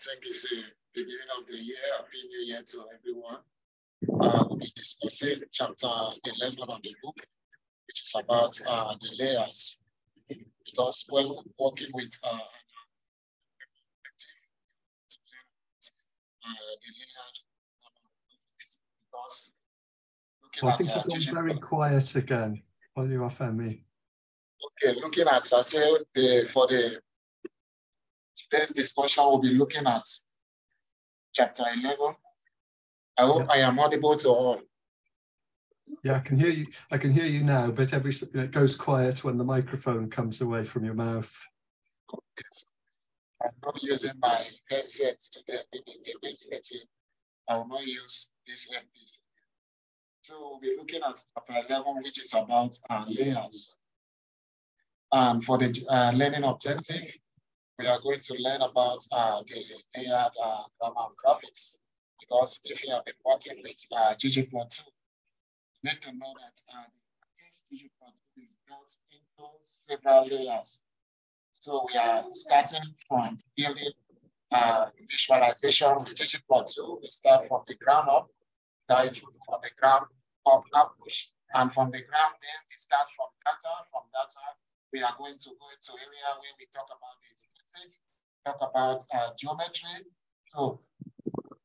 think it's the beginning of the year. Happy New Year to everyone. Uh, we'll be discussing chapter 11 of the book, which is about uh, the layers. Because when working with uh, uh, the layered because looking I at think you've gone very quiet again on your FME. Okay, looking at, I say, the, for the, today's discussion, we'll be looking at chapter 11. I hope I am audible to all. Yeah, I can hear you. I can hear you now, but every it goes quiet when the microphone comes away from your mouth. Yes. I'm not using my headsets today, maybe the next meeting, I will not use this headpiece. So we'll be looking at chapter 11, which is about uh, layers. And for the uh, learning objective, we are going to learn about uh, the layered uh, grammar graphics. Because if you have been working with uh, ggplot2, you need to know that uh, the ggplot2 is built into several layers. So we are starting from building uh, visualization with ggplot2. We start from the ground up, that is from the ground up approach. And from the ground, then we start from data. From data, we are going to go into area where we talk about the statistics, talk about uh, geometry. So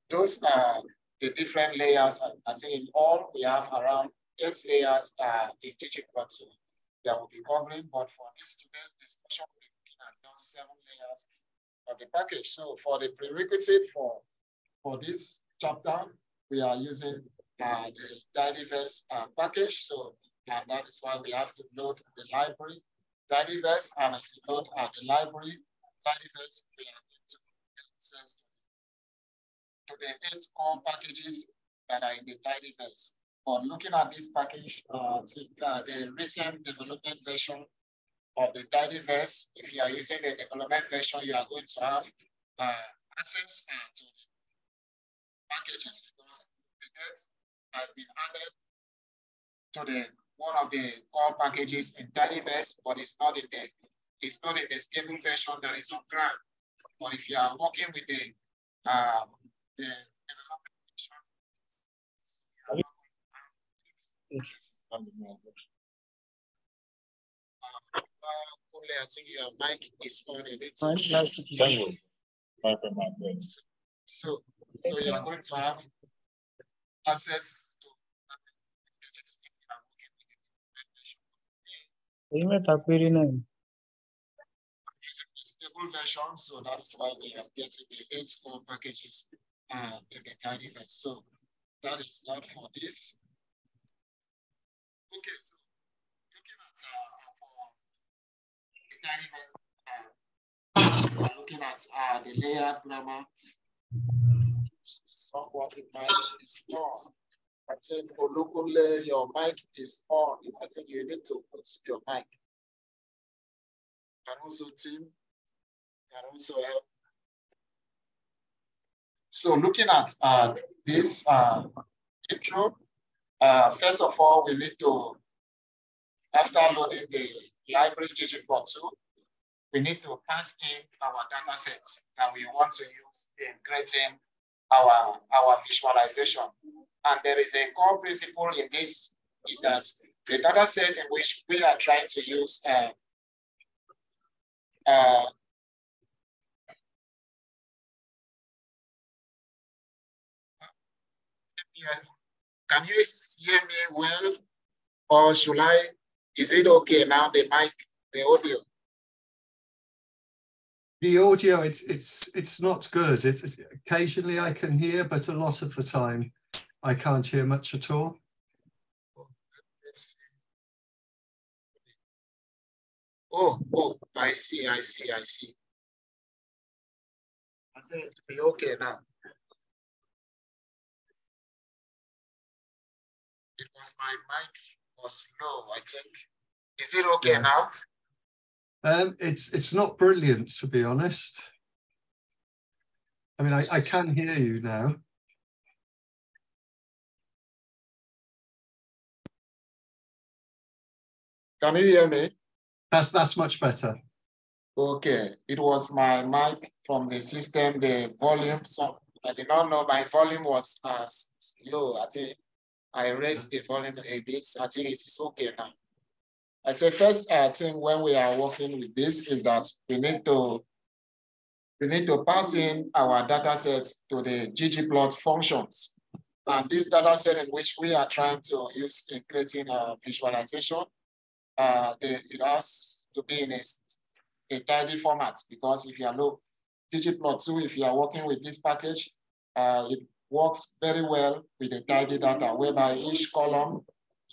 those are the different layers. I think in all, we have around eight layers uh, in ggplot2 that will be covering. But for this today's discussion, we're looking at just seven layers of the package. So for the prerequisite for, for this chapter, we are using uh, the Tidyverse uh, package. So that is why we have to load the library Tidyverse. And if you load at the library Tidyverse, going to access to the eight core packages that are in the Tidyverse. But looking at this package, uh, uh, the recent development version of the Tidyverse, if you are using the development version, you are going to have uh, access uh, to the packages because the has been added to the one of the core packages in Tidyverse, but it's not in the it's not in the stable version that is on ground. But if you are working with the uh, the development you are not going to have. Uh, I think your mic is on a little. So, so you are going to have access to packages if you are working with ni. using the stable version, so that is why we are getting the eight core packages uh, in the Tidyverse. So that is not for this. Okay, so looking at uh, for the Tidyverse, uh, looking at uh, the layered grammar. Somewhat mic is on. I think Olukunle, your mic is on. I think you need to put your mic. And also team can also help. So looking at uh, this uh, intro, uh, first of all, we need to, after loading the library ggplot2, we need to pass in our data sets that we want to use in creating our, our visualization. And there is a core principle in this is that the data set in which we are trying to use uh, uh. Can you hear me well? Or should I, is it okay now, the mic, the audio? The audio, it's it's it's not good. It's occasionally I can hear, but a lot of the time I can't hear much at all. Oh, oh, I see, I see, I see. I think it'll be okay now. It was my mic was low, I think. Is it okay Yeah. now? Um, it's it's not brilliant to be honest. I mean, I, I can hear you now. Can you hear me? That's that's much better. Okay, it was my mic from the system, the volume. So I did not know my volume was as low. I think I raised the volume a bit. I think it is okay now. I say first uh, thing when we are working with this is that we need to we need to pass in our data set to the ggplot functions. And this data set in which we are trying to use in creating a visualization, uh, it has to be in a, a tidy format because if you are look ggplot2, if you are working with this package, uh, it works very well with the tidy data whereby each column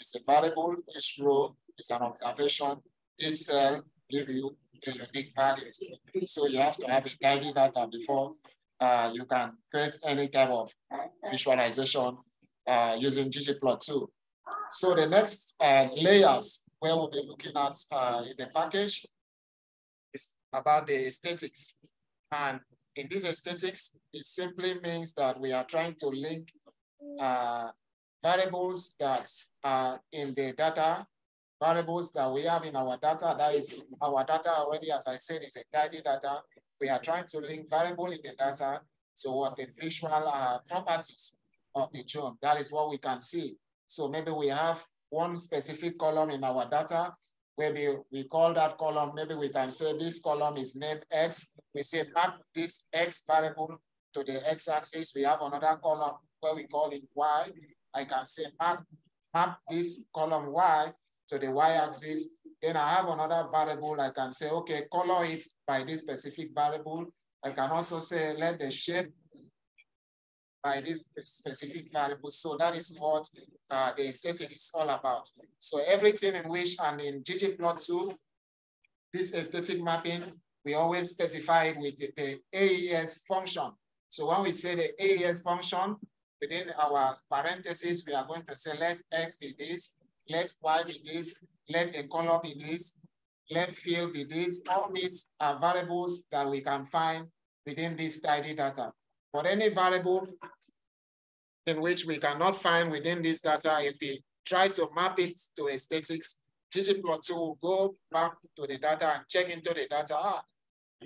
is a variable, each row is an observation, each cell give you a unique value. So you have to have a tidy data before uh, you can create any type of visualization uh, using ggplot2. So the next uh, layers where we'll be looking at uh, in the package is about the aesthetics. And in this aesthetics, it simply means that we are trying to link uh, variables that are in the data, variables that we have in our data, that is our data already, as I said, is a tidy data. We are trying to link variable in the data to what the visual uh, properties of the geom. That is what we can see. So maybe we have one specific column in our data, maybe we call that column, maybe we can say this column is named X. We say map this X variable to the X axis. We have another column where we call it Y. I can say map, map this column Y to the Y axis. Then I have another variable. I can say, okay, color it by this specific variable. I can also say, let the shape by this specific variable. So that is what uh, the aesthetic is all about. So everything in which and in ggplot2, this aesthetic mapping, we always specify it with the, AES function. So when we say the AES function, within our parentheses, we are going to say let X be this, let Y be this, let the color be this, let field be this. All these are variables that we can find within this tidy data. But any variable in which we cannot find within this data, if we try to map it to aesthetics, ggplot2 will go back to the data and check into the data. Ah,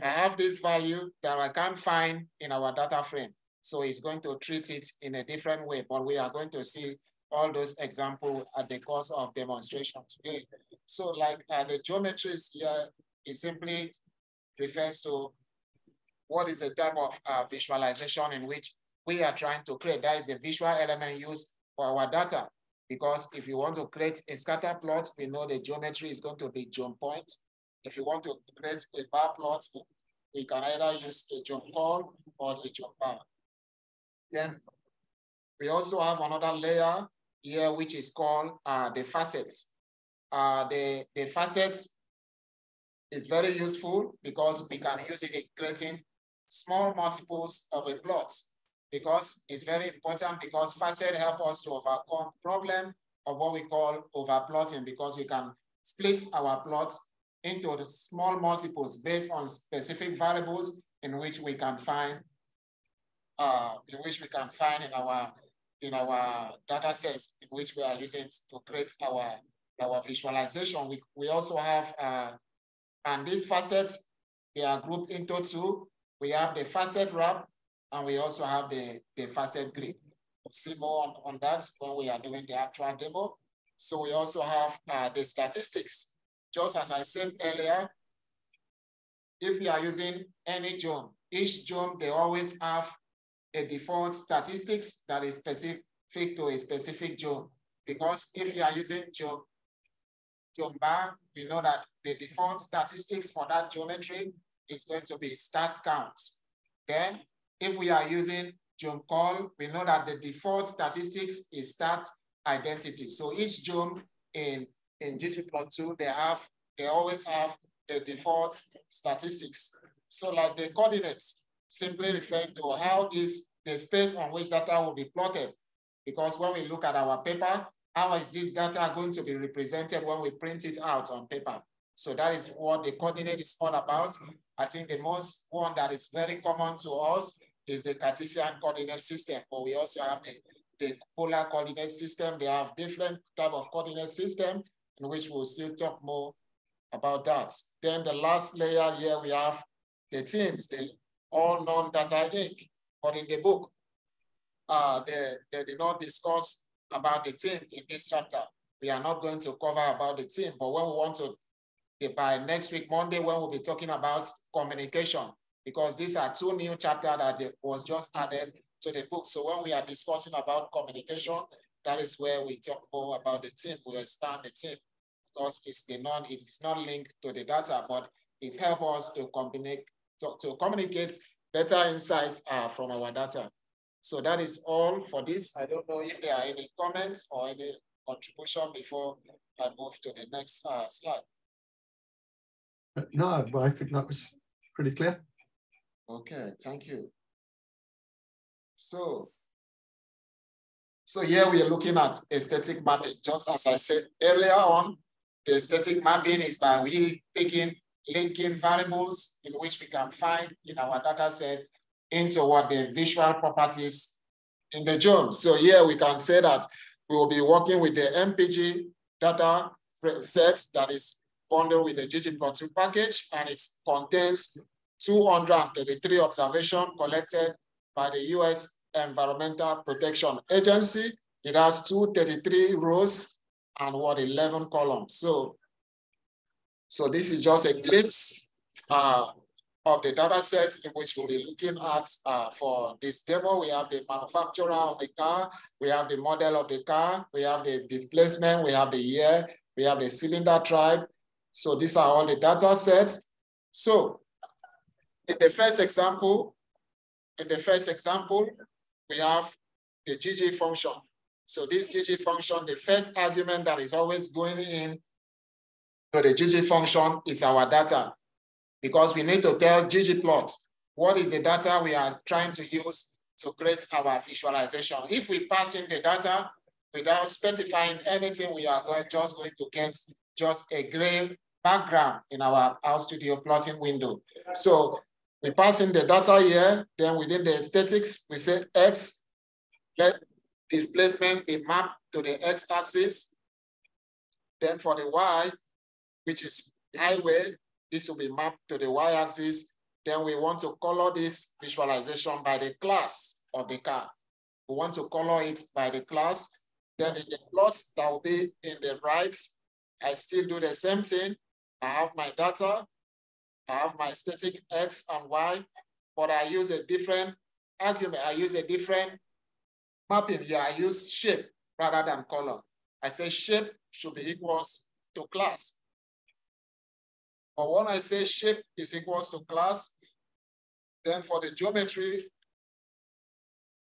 I have this value that I can't find in our data frame. So it's going to treat it in a different way, but we are going to see all those examples at the course of demonstration today. So like uh, the geometries here, it simply refers to what is the type of uh, visualization in which we are trying to create. That is a visual element used for our data. Because if you want to create a scatter plot, we know the geometry is going to be geom point. If you want to create a bar plot, we can either use a geom col or a geom bar. Then we also have another layer here, which is called uh, the facets. Uh, the, the facets is very useful because we can use it in creating small multiples of a plot because it's very important because facet help us to overcome problem of what we call overplotting because we can split our plots into the small multiples based on specific variables in which we can find uh, in which we can find in our in our data sets in which we are using to create our our visualization. We, we also have uh, and these facets they are grouped into two we have the facet wrap and we also have the, the facet grid. We'll see more on, on that when we are doing the actual demo. So we also have uh, the statistics. Just as I said earlier, if you are using any geom, each geom, they always have a default statistics that is specific to a specific geom. Because if you are using geom, geom bar, we know that the default statistics for that geometry is going to be stat count. Then if we are using geom col, we know that the default statistics is stat identity. So each geom in, in ggplot2, they have, they always have the default statistics. So like the coordinates simply refer to how is the space on which data will be plotted. Because when we look at our paper, how is this data going to be represented when we print it out on paper? So that is what the coordinate is all about. I think the most one that is very common to us is the Cartesian coordinate system, but we also have the, the polar coordinate system. They have different type of coordinate system in which we'll still talk more about that. Then the last layer here, we have the themes, the all non-data ink. But in the book, uh, they, they did not discuss about the theme in this chapter. We are not going to cover about the theme, but when we want to, by next week, Monday, when we'll be talking about communication, because these are two new chapters that was just added to the book. So when we are discussing about communication, that is where we talk more about the theme. We expand the theme because it's the non, it is not linked to the data, but it's help us to communicate to, to communicate better insights uh, from our data. So that is all for this. I don't know if there are any comments or any contribution before I move to the next uh, slide. No, but I think that was pretty clear. Okay, thank you. So, so here we are looking at aesthetic mapping. Just as I said earlier on, the aesthetic mapping is by we picking linking variables in which we can find in our data set into what the visual properties in the GEOM. So here we can say that we will be working with the MPG data set that is bundled with the ggplot2 package, and it contains 233 observations collected by the US Environmental Protection Agency. It has 233 rows and what 11 columns. So so this is just a glimpse uh, of the data set in which we'll be looking at uh, for this demo. We have the manufacturer of the car, we have the model of the car, we have the displacement, we have the year, we have the cylinder type. So these are all the data sets. So in the first example, in the first example, we have the GG function. So this GG function, the first argument that is always going in so the GG function is our data because we need to tell ggplot what is the data we are trying to use to create our visualization. If we pass in the data without specifying anything, we are just going to get just a gray background in our RStudio plotting window. So we pass in the data here, then within the statics, we say X, let displacement be mapped to the X axis. Then for the Y, which is highway. This will be mapped to the y-axis. Then we want to color this visualization by the class of the car. We want to color it by the class. Then in the plot that will be in the right, I still do the same thing. I have my data, I have my static X and Y, but I use a different argument. I use a different mapping here. I use shape rather than color. I say shape should be equals to class. But when I say shape is equals to class, then for the geometry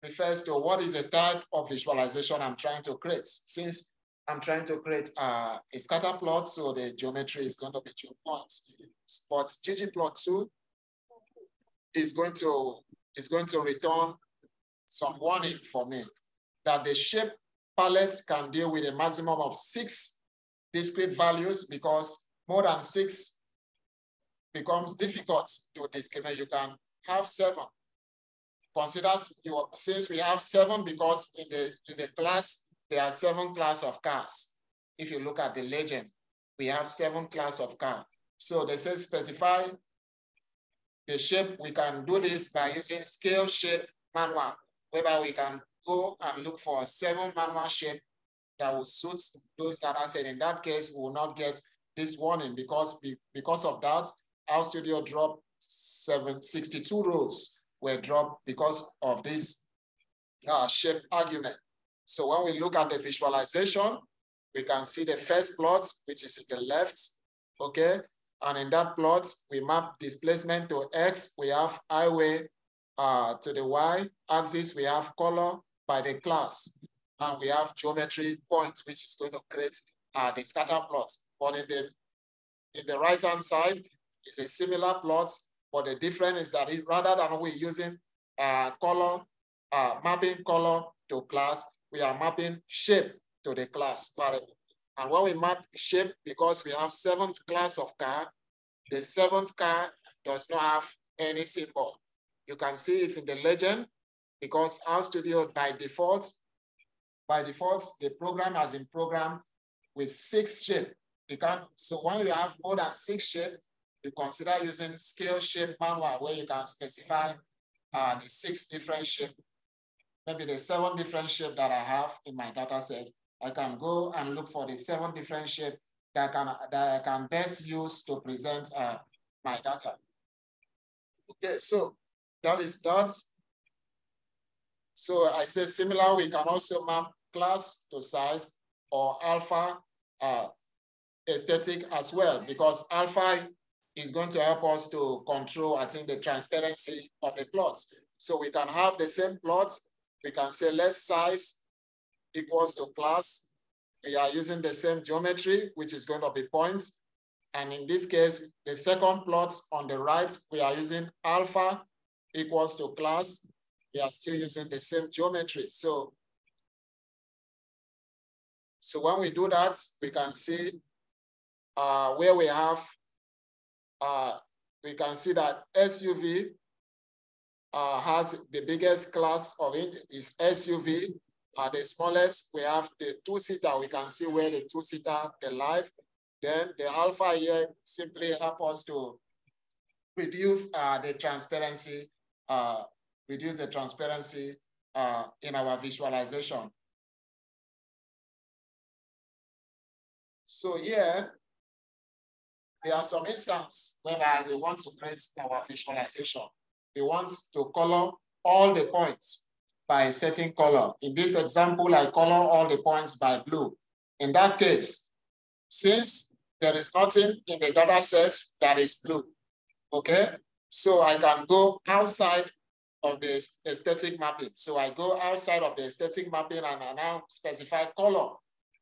refers to what is the type of visualization I'm trying to create. Since I'm trying to create uh, a scatter plot, so the geometry is going to be two points. But ggplot2 is going to is going to return some warning for me that the shape palette can deal with a maximum of six discrete values because more than six becomes difficult to discriminate. You can have seven. Consider your, since we have seven because in the, in the class, there are seven class of cars. If you look at the legend, we have seven class of car. So they say specify the shape. We can do this by using scale shape manual, whereby we can go and look for seven manual shape that will suit those data set. In that case, we will not get this warning because, because of that, RStudio dropped seven, 62 rows were dropped because of this uh, shape argument. So when we look at the visualization, we can see the first plot, which is in the left, okay? And in that plot, we map displacement to X, we have highway uh, to the Y axis, we have color by the class, and we have geometry points, which is going to create uh, the scatter plot. But in the, in the right-hand side, is a similar plot, but the difference is that it, rather than we using uh, color, uh, mapping color to class, we are mapping shape to the class. And when we map shape, because we have seventh class of car, the seventh car does not have any symbol. You can see it in the legend because RStudio by default, by default, the program has been programmed with six shape you can, so when you have more than six shape, you consider using scale shape manual where you can specify uh, the six different shape, maybe the seven different shape that I have in my data set. I can go and look for the seven different shape that I can, that I can best use to present uh, my data. Okay, so that is that. So I say similar, we can also map class to size or alpha uh, aesthetic as well, because alpha is going to help us to control, I think, the transparency of the plots. So we can have the same plots. We can say less size equals to class. We are using the same geometry, which is going to be points. And in this case, the second plot on the right, we are using alpha equals to class. We are still using the same geometry. So, so when we do that, we can see uh, where we have uh, we can see that SUV uh, has the biggest class of it is SUV. Uh, the smallest, we have the two-seater. We can see where the two-seater, the live. Then the alpha here simply help us to reduce uh, the transparency, uh, reduce the transparency uh, in our visualization. So here, there are some instances where we want to create our visualization. We want to color all the points by a certain color. In this example, I color all the points by blue. In that case, since there is nothing in the data set that is blue, okay? So I can go outside of the aesthetic mapping. So I go outside of the aesthetic mapping and I now specify color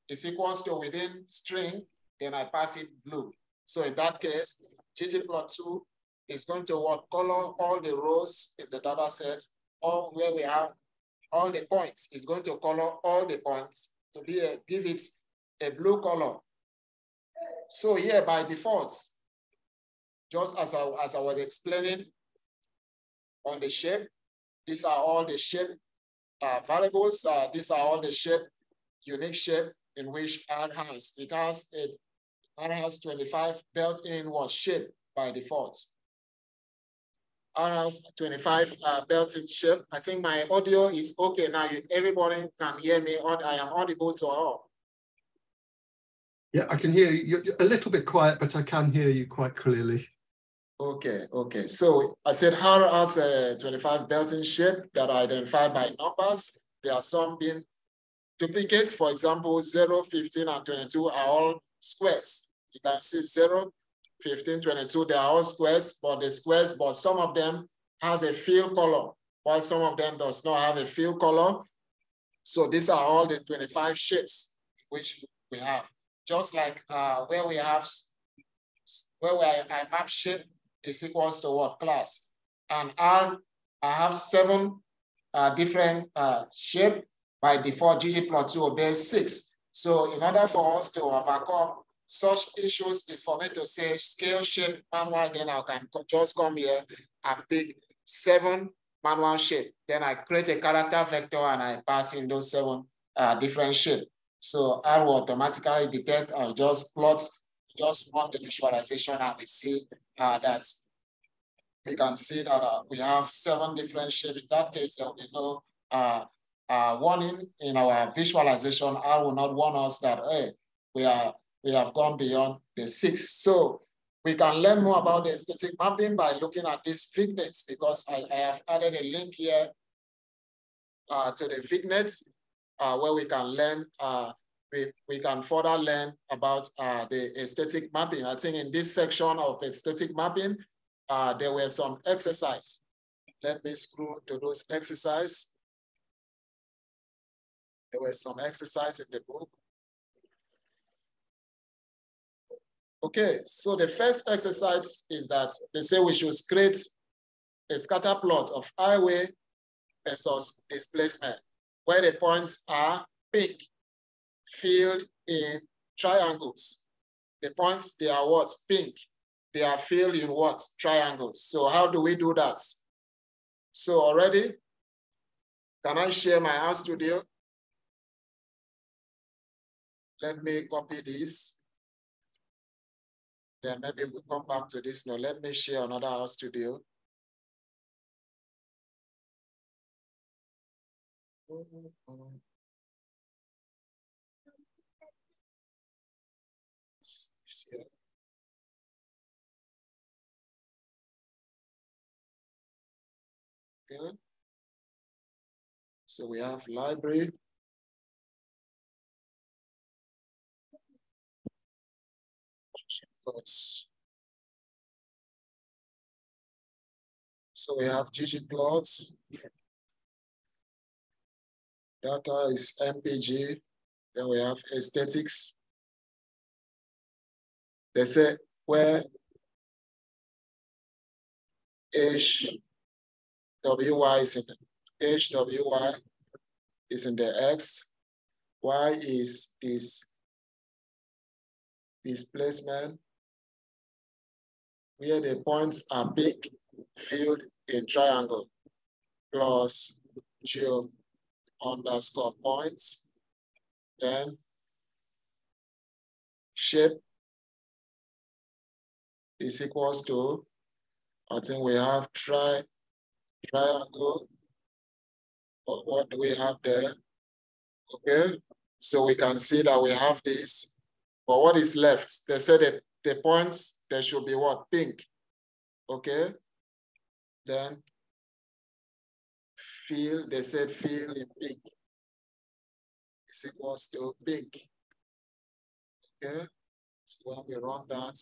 is equals to within string, then I pass it blue. So in that case, ggplot2 is going to what color all the rows in the data set, or where we have all the points, is going to color all the points to be a, give it a blue color. So here by default, just as I, as I was explaining on the shape, these are all the shape uh, variables. Uh, these are all the shape, unique shape in which R has. It has a R has 25 built-in was shape by default. R has 25 uh, built-in shape. I think my audio is okay now. Everybody can hear me. I am audible to all. Yeah, I can hear you. You're a little bit quiet, but I can hear you quite clearly. Okay, okay. So I said R has a 25 built-in shape that are identified by numbers. There are some being duplicates. For example, 0, 15, and 22 are all squares. You can see 0, 15, 22, they are all squares, but the squares, but some of them has a fill color, while some of them does not have a fill color. So these are all the 25 shapes which we have. Just like uh, where we have, where we I map shape is equals to what class. And I have seven uh, different uh, shape by default ggplot2 obeys six. So in order for us to overcome such issues is for me to say scale shape manual, then I can just come here and pick seven manual shape. Then I create a character vector and I pass in those seven uh, different shape. So I will automatically detect, I just plot, just run the visualization and we see uh, that we can see that uh, we have seven different shapes. In that case, there will be no uh, uh, warning in our visualization. I will not warn us that, hey, we are we have gone beyond the six. So we can learn more about the aesthetic mapping by looking at these vignettes because I, I have added a link here uh, to the vignettes uh, where we can learn, uh, we, we can further learn about uh, the aesthetic mapping. I think in this section of aesthetic mapping, uh, there were some exercise. Let me scroll to those exercise. There were some exercise in the book. Okay, so the first exercise is that they say we should create a scatter plot of highway versus displacement, where the points are pink, filled in triangles. The points, they are what? Pink. They are filled in what? Triangles. So how do we do that? So already, can I share my R studio? Let me copy this. Then maybe we'll come back to this. Now, let me share another RStudio. Okay. So we have library. So we have ggplots. Data is MPG. Then we have aesthetics. They say where H WY is in the HWY is in the X. Y is this displacement where the points are big filled in triangle plus geo underscore points. Then shape is equals to, I think we have tri triangle. What do we have there? Okay, so we can see that we have this. But what is left? They said that the points, there should be what? Pink. Okay, then fill, they said fill in pink is equals to pink. Okay, so when we run that,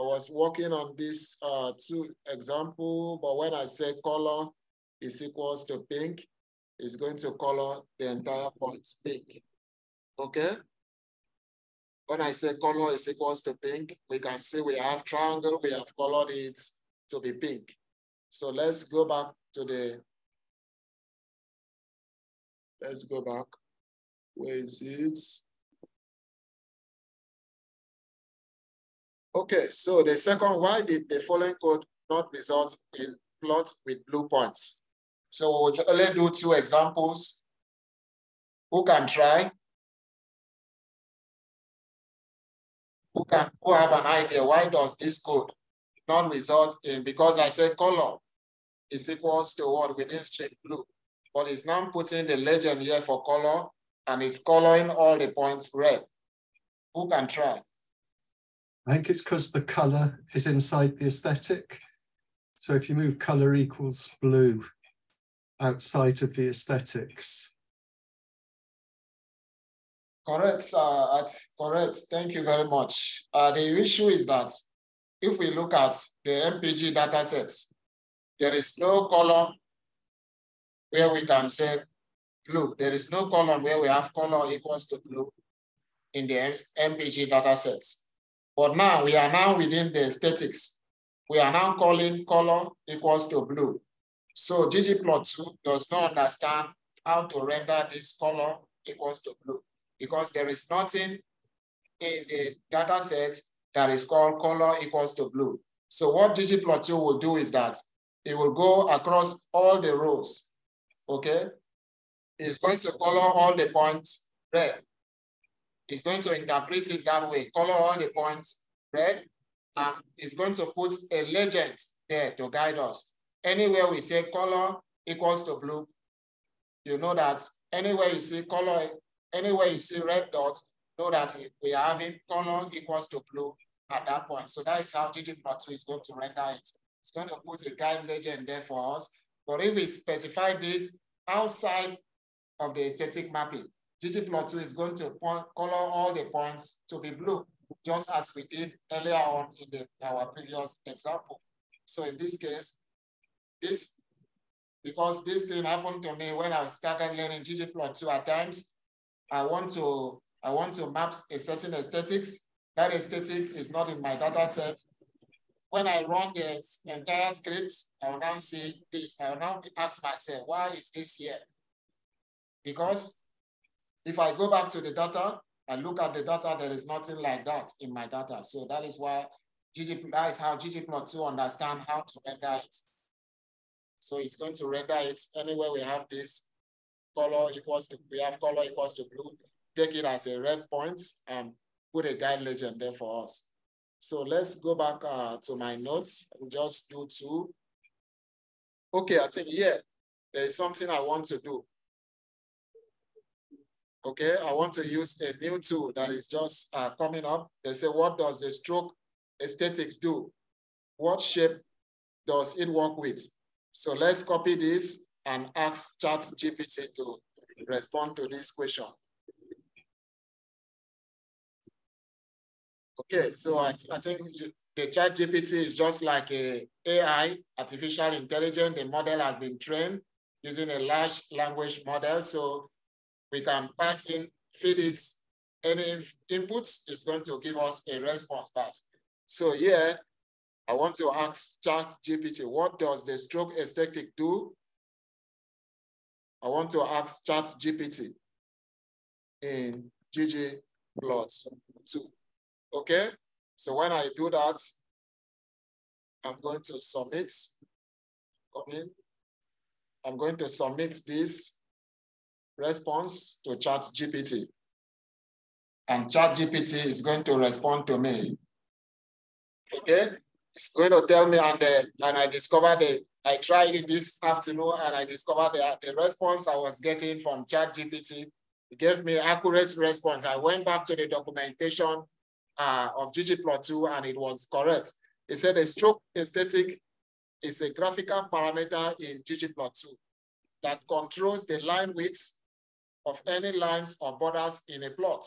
I was working on this uh, two example, but when I say color is equals to pink, it's going to color the entire point pink. Okay? When I say color is equals to pink, we can see we have triangle, we have colored it to be pink. So let's go back to the, let's go back. Where is it? Okay, so the second, why did the following code not result in plot with blue points? So only do two examples. Who can try? Who can who have an idea? Why does this code not result in because I said color is equals to what within string blue, but it's now putting the legend here for color and it's coloring all the points red. Who can try? I think it's because the color is inside the aesthetic. So if you move color equals blue outside of the aesthetics. Correct, uh, correct. Thank you very much. Uh, the issue is that if we look at the MPG data sets, there is no column where we can say blue. There is no column where we have color equals to blue in the MPG data sets. But now we are now within the aesthetics. We are now calling color equals to blue. So ggplot2 does not understand how to render this color equals to blue because there is nothing in the data set that is called color equals to blue. So what ggplot2 will do is that it will go across all the rows, okay? It's going to color all the points red. It's going to interpret it that way, color all the points red, and it's going to put a legend there to guide us. Anywhere we say color equals to blue, you know that anywhere you see color, anywhere you see red dots, know that we are having color equals to blue at that point. So that is how ggplot2 is going to render it. It's going to put a guide legend there for us. But if we specify this outside of the aesthetic mapping, ggplot2 is going to point, color all the points to be blue, just as we did earlier on in the, our previous example. So in this case, this, because this thing happened to me when I started learning ggplot2 at times, I want to I want to map a certain aesthetics. That aesthetic is not in my data set. When I run the entire script, I will now see this. I will now ask myself, why is this here? Because if I go back to the data and look at the data, there is nothing like that in my data. So that is why GG, that is how ggplot2 understand how to render it. So it's going to render it anywhere we have this color equals to, we have color equals to blue take it as a red point and put a guide legend there for us. So let's go back uh, to my notes and just do two. Okay, I think, yeah, there's something I want to do. Okay, I want to use a new tool that is just uh, coming up. They say, what does the stroke aesthetics do? What shape does it work with? So let's copy this and ask ChatGPT to respond to this question. Okay, so I, I think the chat GPT is just like a AI, artificial intelligence. The model has been trained using a large language model. So we can pass in, feed it any inputs, it's going to give us a response back. So here, I want to ask chat GPT, what does the stroke aesthetic do? I want to ask chat GPT in GG plot two. Okay, so when I do that, I'm going to submit. Come in. I'm going to submit this response to Chat GPT. And Chat GPT is going to respond to me. Okay, it's going to tell me, and, the, and I discovered that I tried it this afternoon and I discovered that the response I was getting from Chat GPT gave me accurate response. I went back to the documentation uh, of ggplot2 and it was correct. It said a stroke aesthetic is a graphical parameter in ggplot2 that controls the line width of any lines or borders in a plot.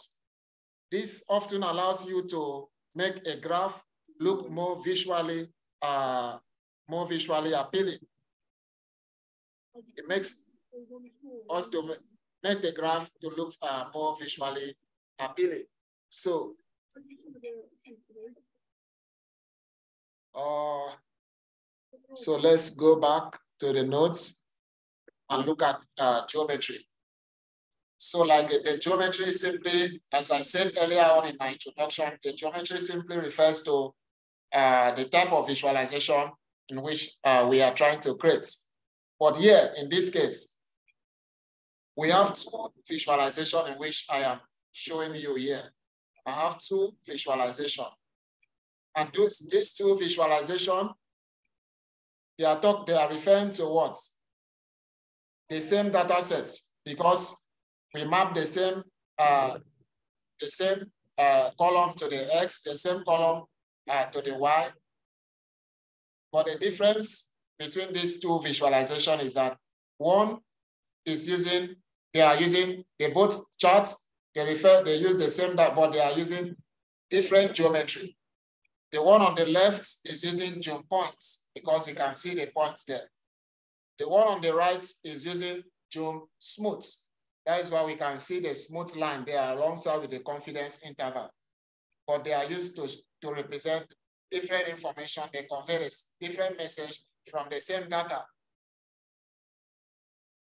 This often allows you to make a graph look more visually, uh, more visually appealing. It makes us to make the graph to look uh, more visually appealing. So uh, so let's go back to the notes and look at uh, geometry. So like the geometry simply, as I said earlier on in my introduction, the geometry simply refers to uh, the type of visualization in which uh, we are trying to create. But here, in this case, we have two visualization in which I am showing you here. I have two visualization. And those, these two visualization, they are talk, they are referring to what? The same data sets because we map the same uh, the same uh, column to the X, the same column uh, to the Y. But the difference between these two visualization is that one is using, they are using, they both charts they refer, they use the same but they are using different geometry. The one on the left is using geom points because we can see the points there. The one on the right is using geom smooth. That is why we can see the smooth line there alongside with the confidence interval. But they are used to, to represent different information. They convey a different message from the same data.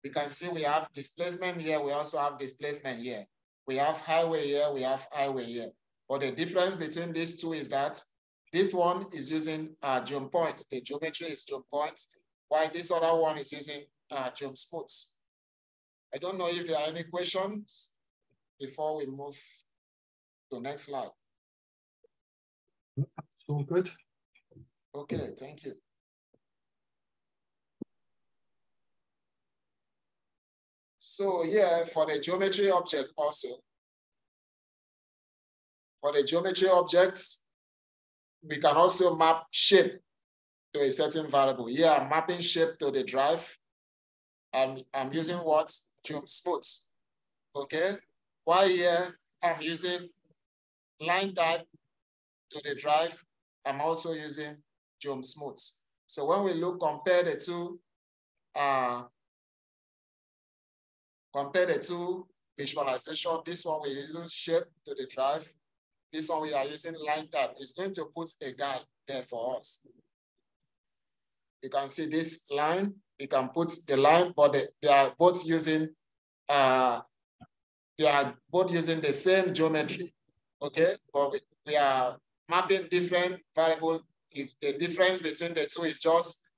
We can see we have displacement here. We also have displacement here. We have highway here, we have highway here. But the difference between these two is that this one is using uh, geom points. The geometry is geom points, while this other one is using uh, geom smooths. I don't know if there are any questions before we move to next slide. All good. Okay, thank you. So yeah, for the geometry object also, for the geometry objects, we can also map shape to a certain variable. Here I'm mapping shape to the drive. and I'm using what? Geom smooth. Okay. While here I'm using line type to the drive, I'm also using geom smooth. So when we look, compare the two uh, Compare the two visualization. This one we're using shape to the drive. This one we are using line type. It's going to put a guide there for us. You can see this line. You can put the line, but they, they are both using uh, they are both using the same geometry. Okay, but we, we are mapping different variable. Is the difference between the two is just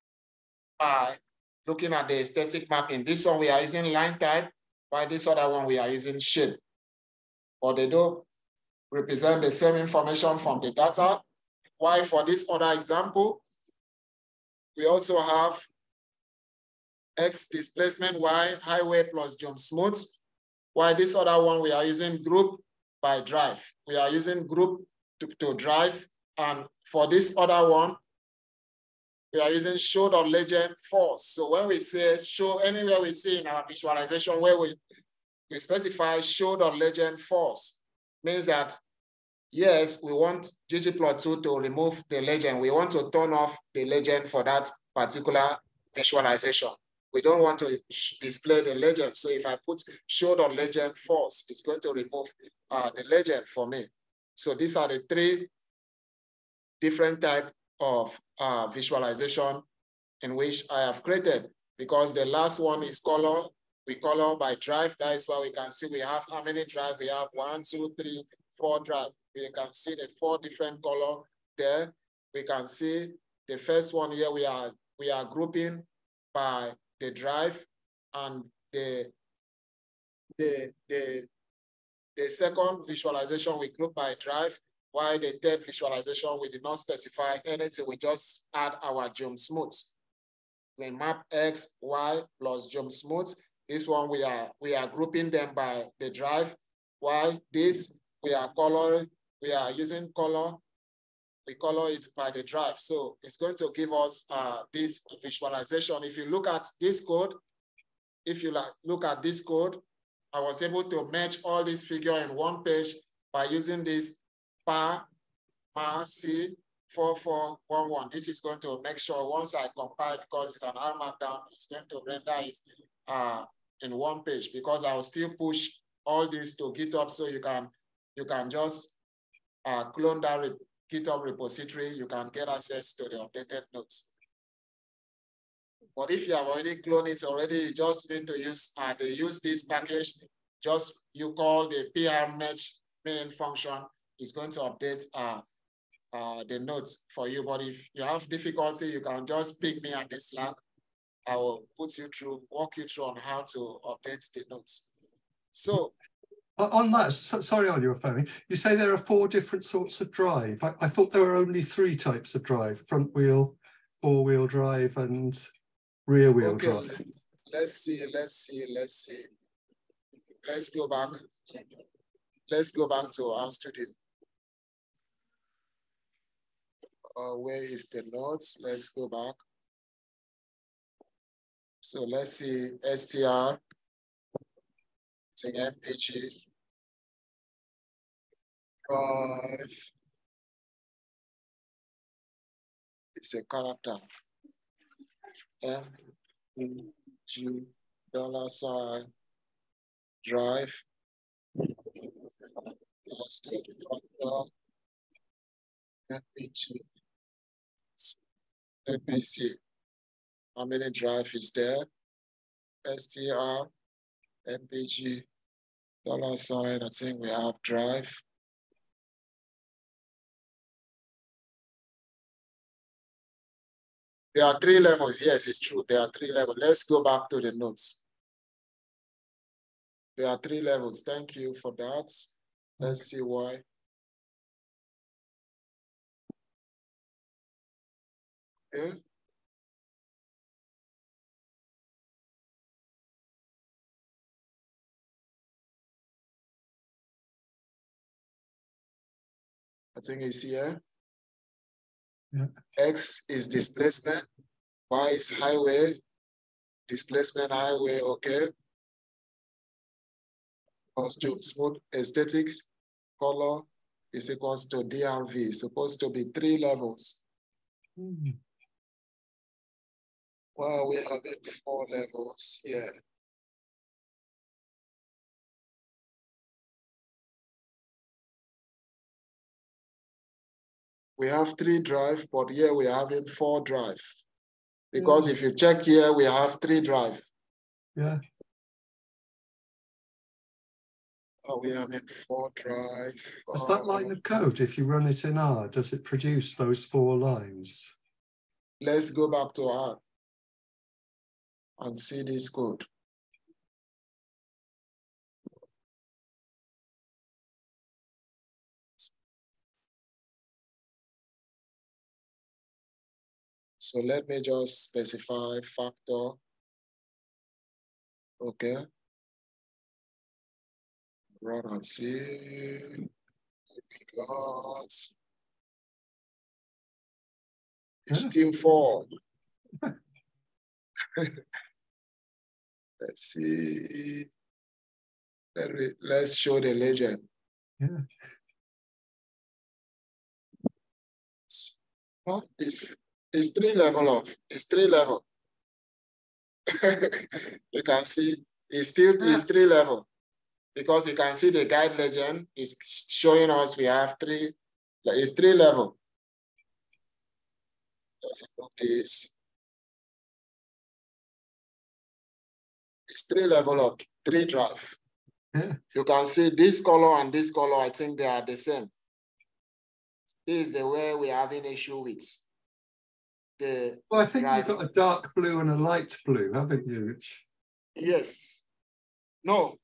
by looking at the aesthetic mapping. This one we are using line type. While this other one, we are using shape. But they do represent the same information from the data, Why for this other example, we also have X displacement Y highway plus geom smooth. Why this other one, we are using group by drive. We are using group to, to drive. And for this other one, we are using show the legend force. So when we say show, anywhere we see in our visualization where we, we specify legend force, means that yes, we want ggplot2 to remove the legend. We want to turn off the legend for that particular visualization. We don't want to display the legend. So if I put show.legend force, it's going to remove uh, the legend for me. So these are the three different type of uh, visualization in which I have created because the last one is color. We color by drive. That is why we can see we have how many drive we have one, two, three, four drive. We can see the four different color there. We can see the first one here, we are, we are grouping by the drive and the, the, the, the second visualization we group by drive while the third visualization, we did not specify anything. We just add our geom smooth. We map X, Y plus geom smooth. This one, we are, we are grouping them by the drive. Why this, we are color, we are using color. We color it by the drive. So it's going to give us uh, this visualization. If you look at this code, if you look at this code, I was able to match all these figure in one page by using this PA, PA C 4411. This is going to make sure once I compile, because it's an R markdown, it's going to render it uh, in one page because I will still push all this to GitHub so you can you can just uh, clone that re GitHub repository. You can get access to the updated notes. But if you have already cloned it already, you just need to use uh, they use this package. Just you call the PR match main function it's going to update uh, uh, the notes for you. But if you have difficulty, you can just ping me at the Slack. I will put you through, walk you through on how to update the notes. So on that, so, sorry on your phone, you say there are four different sorts of drive. I, I, thought there were only three types of drive, front wheel, four wheel drive and rear wheel okay. drive. Let's see, let's see, let's see. Let's go back. Let's go back to RStudio. uh, where is the nodes? Let's go back. So let's see str, it's an MPG, drive, it's a character, MPG dollar sign drive, let's MPG see how many drive is there. STR, MPG, dollar sign, I think we have drive. There are three levels. Yes, it's true. There are three levels. Let's go back to the notes. There are three levels. Thank you for that. Let's see why. Okay. I think it's here. Yeah. X is displacement, Y is highway, displacement highway, okay. Costume, smooth aesthetics, color is equals to DRV, supposed to be three levels. Mm. Well, we have it four levels, yeah. We have three drive, but here we are having four drive. Because if you check here, we have three drive. Yeah. Oh, we have in four drive. Is that oh. line of code, if you run it in R, does it produce those four lines? Let's go back to R and see this code. So let me just specify factor. Okay. Run and see. We got. It's still four. Let's see. Let me, let's show the legend. Yeah. Oh, it's, it's three level of, it's three level. you can see it's still yeah. it's three level because you can see the guide legend is showing us we have three, it's three level. This it's three level of three drive. Yeah. You can see this color and this color, I think they are the same. This is the way we're having issue with. The well, I think driving. you've got a dark blue and a light blue, haven't you? Yes. No,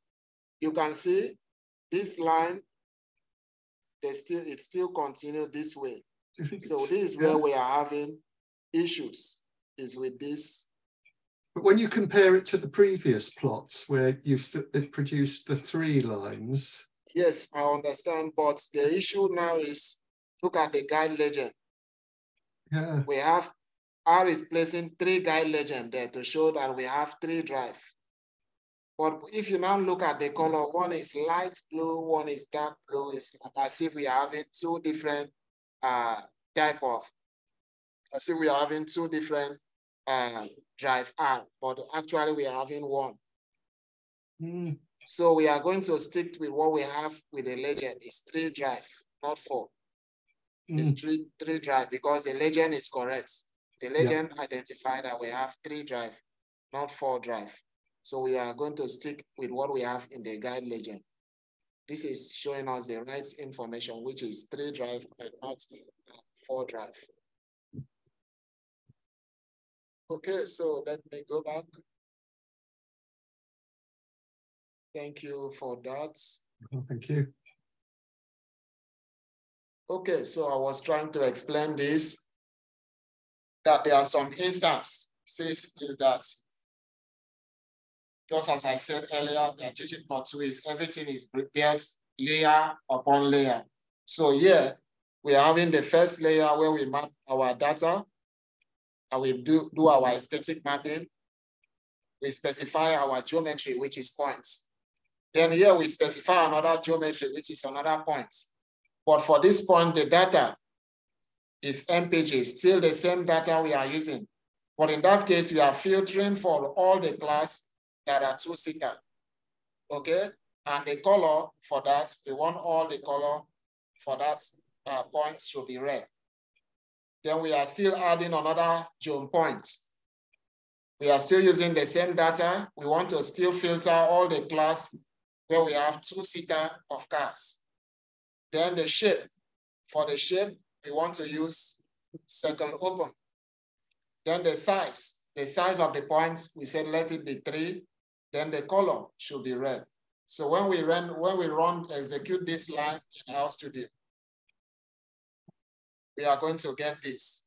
you can see this line, they still it still continue this way. so this is where we are having issues, is with this but when you compare it to the previous plots where you it produced the three lines. Yes, I understand. But the issue now is look at the guide legend. Yeah. We have R is placing three guide legend there to show that we have three drive. But if you now look at the color, one is light blue, one is dark blue. It's as if we are having two different uh, type of, as if we are having two different uh, drive R, but actually we are having one. Mm. So we are going to stick with what we have with the legend. It's three drive, not four. Mm. It's three, three drive because the legend is correct. The legend yeah. identified that we have three drive, not four drive. So we are going to stick with what we have in the guide legend. This is showing us the right information, which is three drive and not four drive. Okay, so let me go back. Thank you for that. Oh, thank you. Okay, so I was trying to explain this, that there are some instances is that, just as I said earlier, the that ggplot2 is everything is built layer upon layer. So here, we are having the first layer where we map our data and we do, do our aesthetic mapping. We specify our geometry, which is points. Then here we specify another geometry, which is another point. But for this point, the data is MPG, still the same data we are using. But in that case, we are filtering for all the class that are two-seater, okay? And the color for that, we want all the color for that uh, point should be red. Then we are still adding another geom point. We are still using the same data. We want to still filter all the class where we have two-seater of cars. Then the shape. For the shape, we want to use circle open. Then the size. The size of the points, we said let it be three. Then the color should be red. So when we run, when we run, execute this line in RStudio, we are going to get this.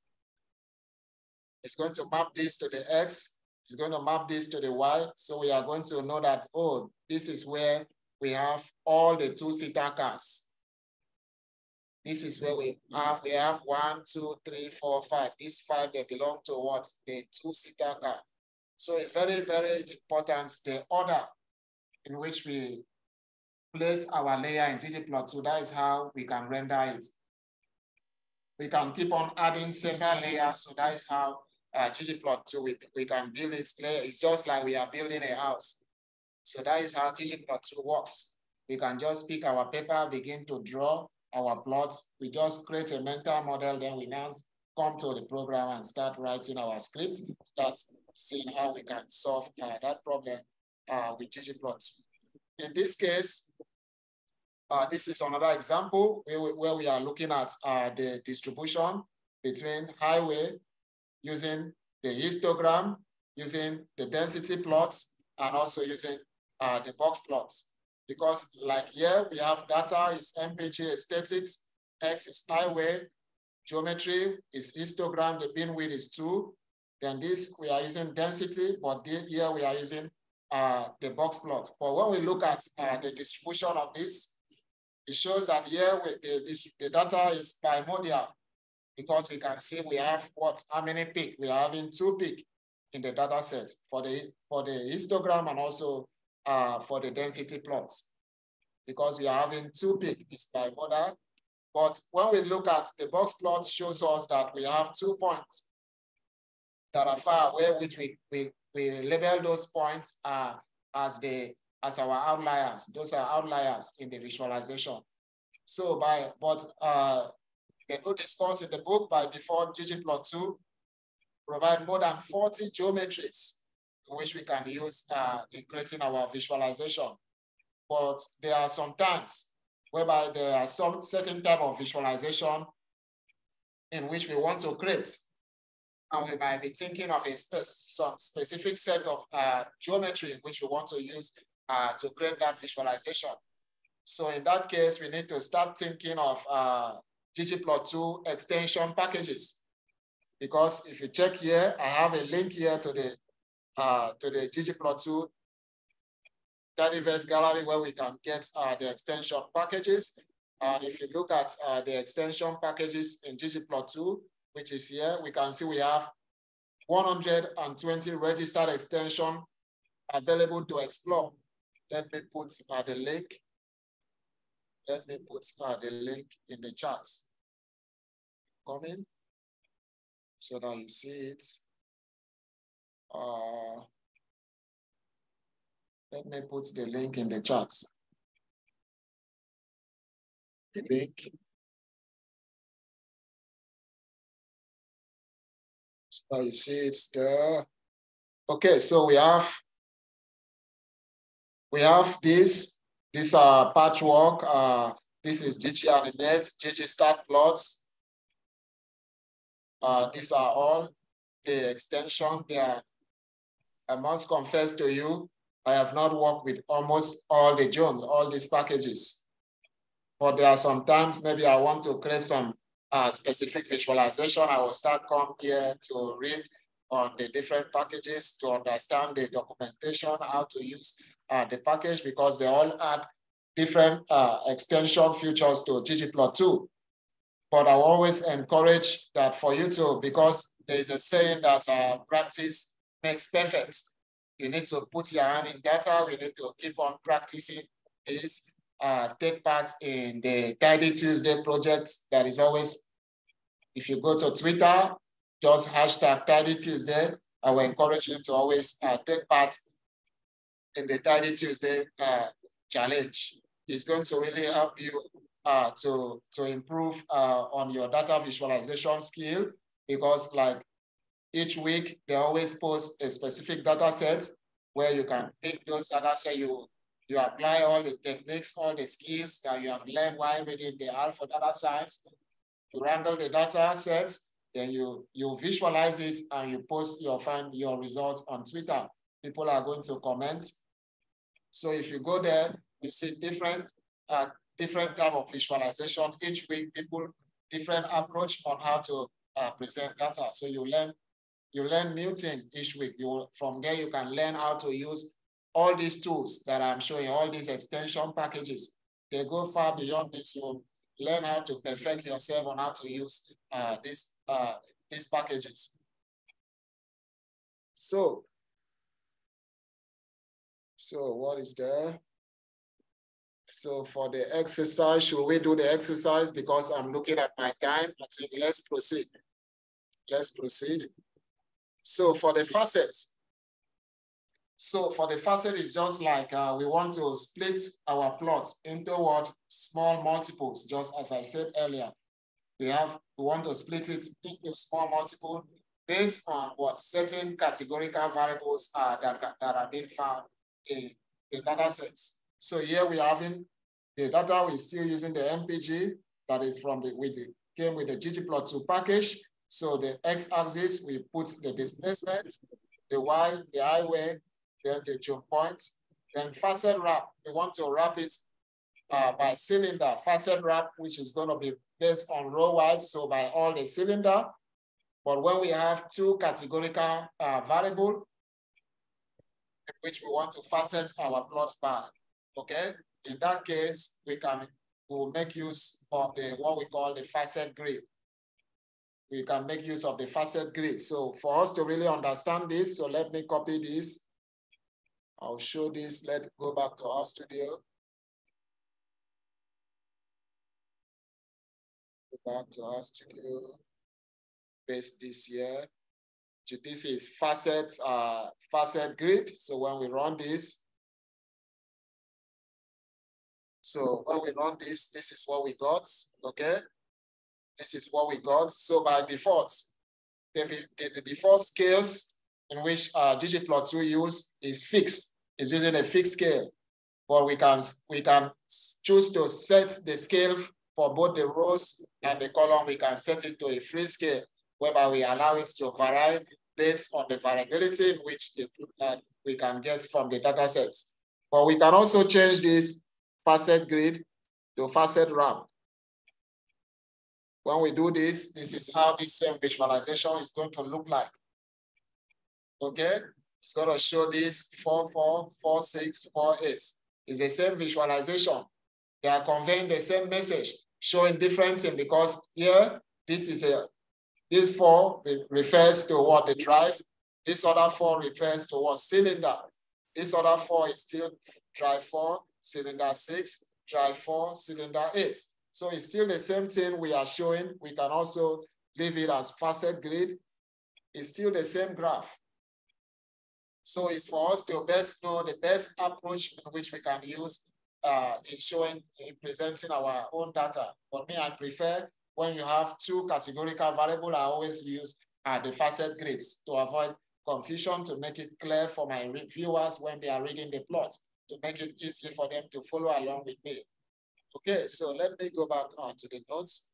It's going to map this to the X. It's going to map this to the Y. So we are going to know that, oh, this is where we have all the two-seater cars. This is where we have, we have one, two, three, four, five. These five, they belong to what? The two-seater car. So it's very, very important, the order in which we place our layer in ggplot2. That is how we can render it we can keep on adding several layers. So that is how uh, ggplot2, we, we can build it layer. It's just like we are building a house. So that is how ggplot2 works. We can just pick our paper, begin to draw our plots. We just create a mental model, then we now come to the program and start writing our script, start seeing how we can solve uh, that problem uh, with ggplot2. In this case, uh, this is another example where we, where we are looking at uh, the distribution between highway using the histogram, using the density plots, and also using uh, the box plots. Because like here, we have data is MPG aesthetics, X is highway, geometry is histogram, the bin width is two. Then this, we are using density, but here we are using uh, the box plot. But when we look at uh, the distribution of this, it shows that here we, the, the data is bimodal because we can see we have what, how many peak? We are having two peak in the data set for the, for the histogram and also uh, for the density plots because we are having two peak is bimodal. But when we look at the box plot shows us that we have two points that are far away, which we, we, we label those points uh, as the as our outliers. Those are outliers in the visualization. So by, but uh, the good discourse in the book by default ggplot2 provide more than 40 geometries which we can use uh, in creating our visualization. But there are some times whereby there are some certain type of visualization in which we want to create. And we might be thinking of a spe some specific set of uh, geometry in which we want to use uh, to create that visualization. So in that case, we need to start thinking of uh, ggplot2 extension packages. Because if you check here, I have a link here to the uh, to the ggplot2 Tidyverse gallery where we can get uh, the extension packages. And if you look at uh, the extension packages in ggplot2, which is here, we can see we have 120 registered extension available to explore. Let me put uh, the link. Let me put uh, the link in the chat. Come in so that you see it. Uh, let me put the link in the chat. The link. So you see it's there. Okay, so we have we have this. These are patchwork. Uh, this is gganimate, GG Start Plots. Uh, these are all the extension. They are I must confess to you, I have not worked with almost all the Jones, all these packages. But there are some times maybe I want to create some uh, specific visualization. I will start come here to read on the different packages to understand the documentation, how to use uh, the package because they all add different uh, extension features to ggplot2. But I always encourage that for you to, because there is a saying that uh, practice makes perfect. You need to put your hand in data. We need to keep on practicing this. Uh, take part in the Tidy Tuesday project that is always, if you go to Twitter, just hashtag Tidy Tuesday. I will encourage you to always uh, take part in the Tidy Tuesday uh, challenge. It's going to really help you uh, to, to improve uh, on your data visualization skill because like each week, they always post a specific data set where you can pick those data set, you, you apply all the techniques, all the skills that you have learned while reading the R for data science, you handle the data sets, then you, you visualize it and you post your find your results on Twitter. People are going to comment. So if you go there, you see different uh, different type of visualization. Each week, people different approach on how to uh, present data. So you learn you learn new thing each week. You From there, you can learn how to use all these tools that I'm showing, all these extension packages. They go far beyond this. You learn how to perfect yourself on how to use uh, uh, these packages. So, so what is there? So for the exercise, should we do the exercise? Because I'm looking at my time, I think let's proceed. Let's proceed. So for the facets, so for the facet, it's just like uh, we want to split our plot into what small multiples, just as I said earlier. We have, we want to split it into small multiple based on what certain categorical variables are that, that are being found in the data sets. So here we are having the data, we're still using the MPG that is from the, with the, came with the ggplot2 package. So the x-axis, we put the displacement, the y, the highway, then the geom point, then facet wrap. We want to wrap it uh, by cylinder, facet wrap, which is going to be based on row wise, so by all the cylinder. But when we have two categorical uh, variable, in which we want to facet our plot bar, okay? In that case, we can we'll make use of the what we call the facet grid. We can make use of the facet grid. So for us to really understand this, so let me copy this. I'll show this. Let's go back to RStudio. Go back to RStudio, Paste this here. So This is facet uh, facet grid. So when we run this, so when we run this, this is what we got, okay? This is what we got. So by default, the, the, the default scales in which uh, ggplot2 use is fixed, is using a fixed scale. But we can, we can choose to set the scale for both the rows and the column. We can set it to a free scale, whereby we allow it to vary based on the variability in which the, uh, we can get from the data sets. But we can also change this facet grid to facet wrap. When we do this, this is how this same visualization is going to look like. Okay, it's going to show this 4, 4, 4, 6, 4, 8. It's the same visualization. They are conveying the same message, showing difference in because here, this is a, this four refers to what the drive, this other four refers to what cylinder. This other four is still drive four, cylinder six, drive four, cylinder eight. So it's still the same thing we are showing. We can also leave it as facet grid. It's still the same graph. So it's for us to best know the best approach in which we can use uh, in showing, in presenting our own data. For me, I prefer when you have two categorical variable, I always use uh, the facet grids to avoid confusion, to make it clear for my viewers when they are reading the plot, to make it easy for them to follow along with me. Okay, so let me go back on to the notes.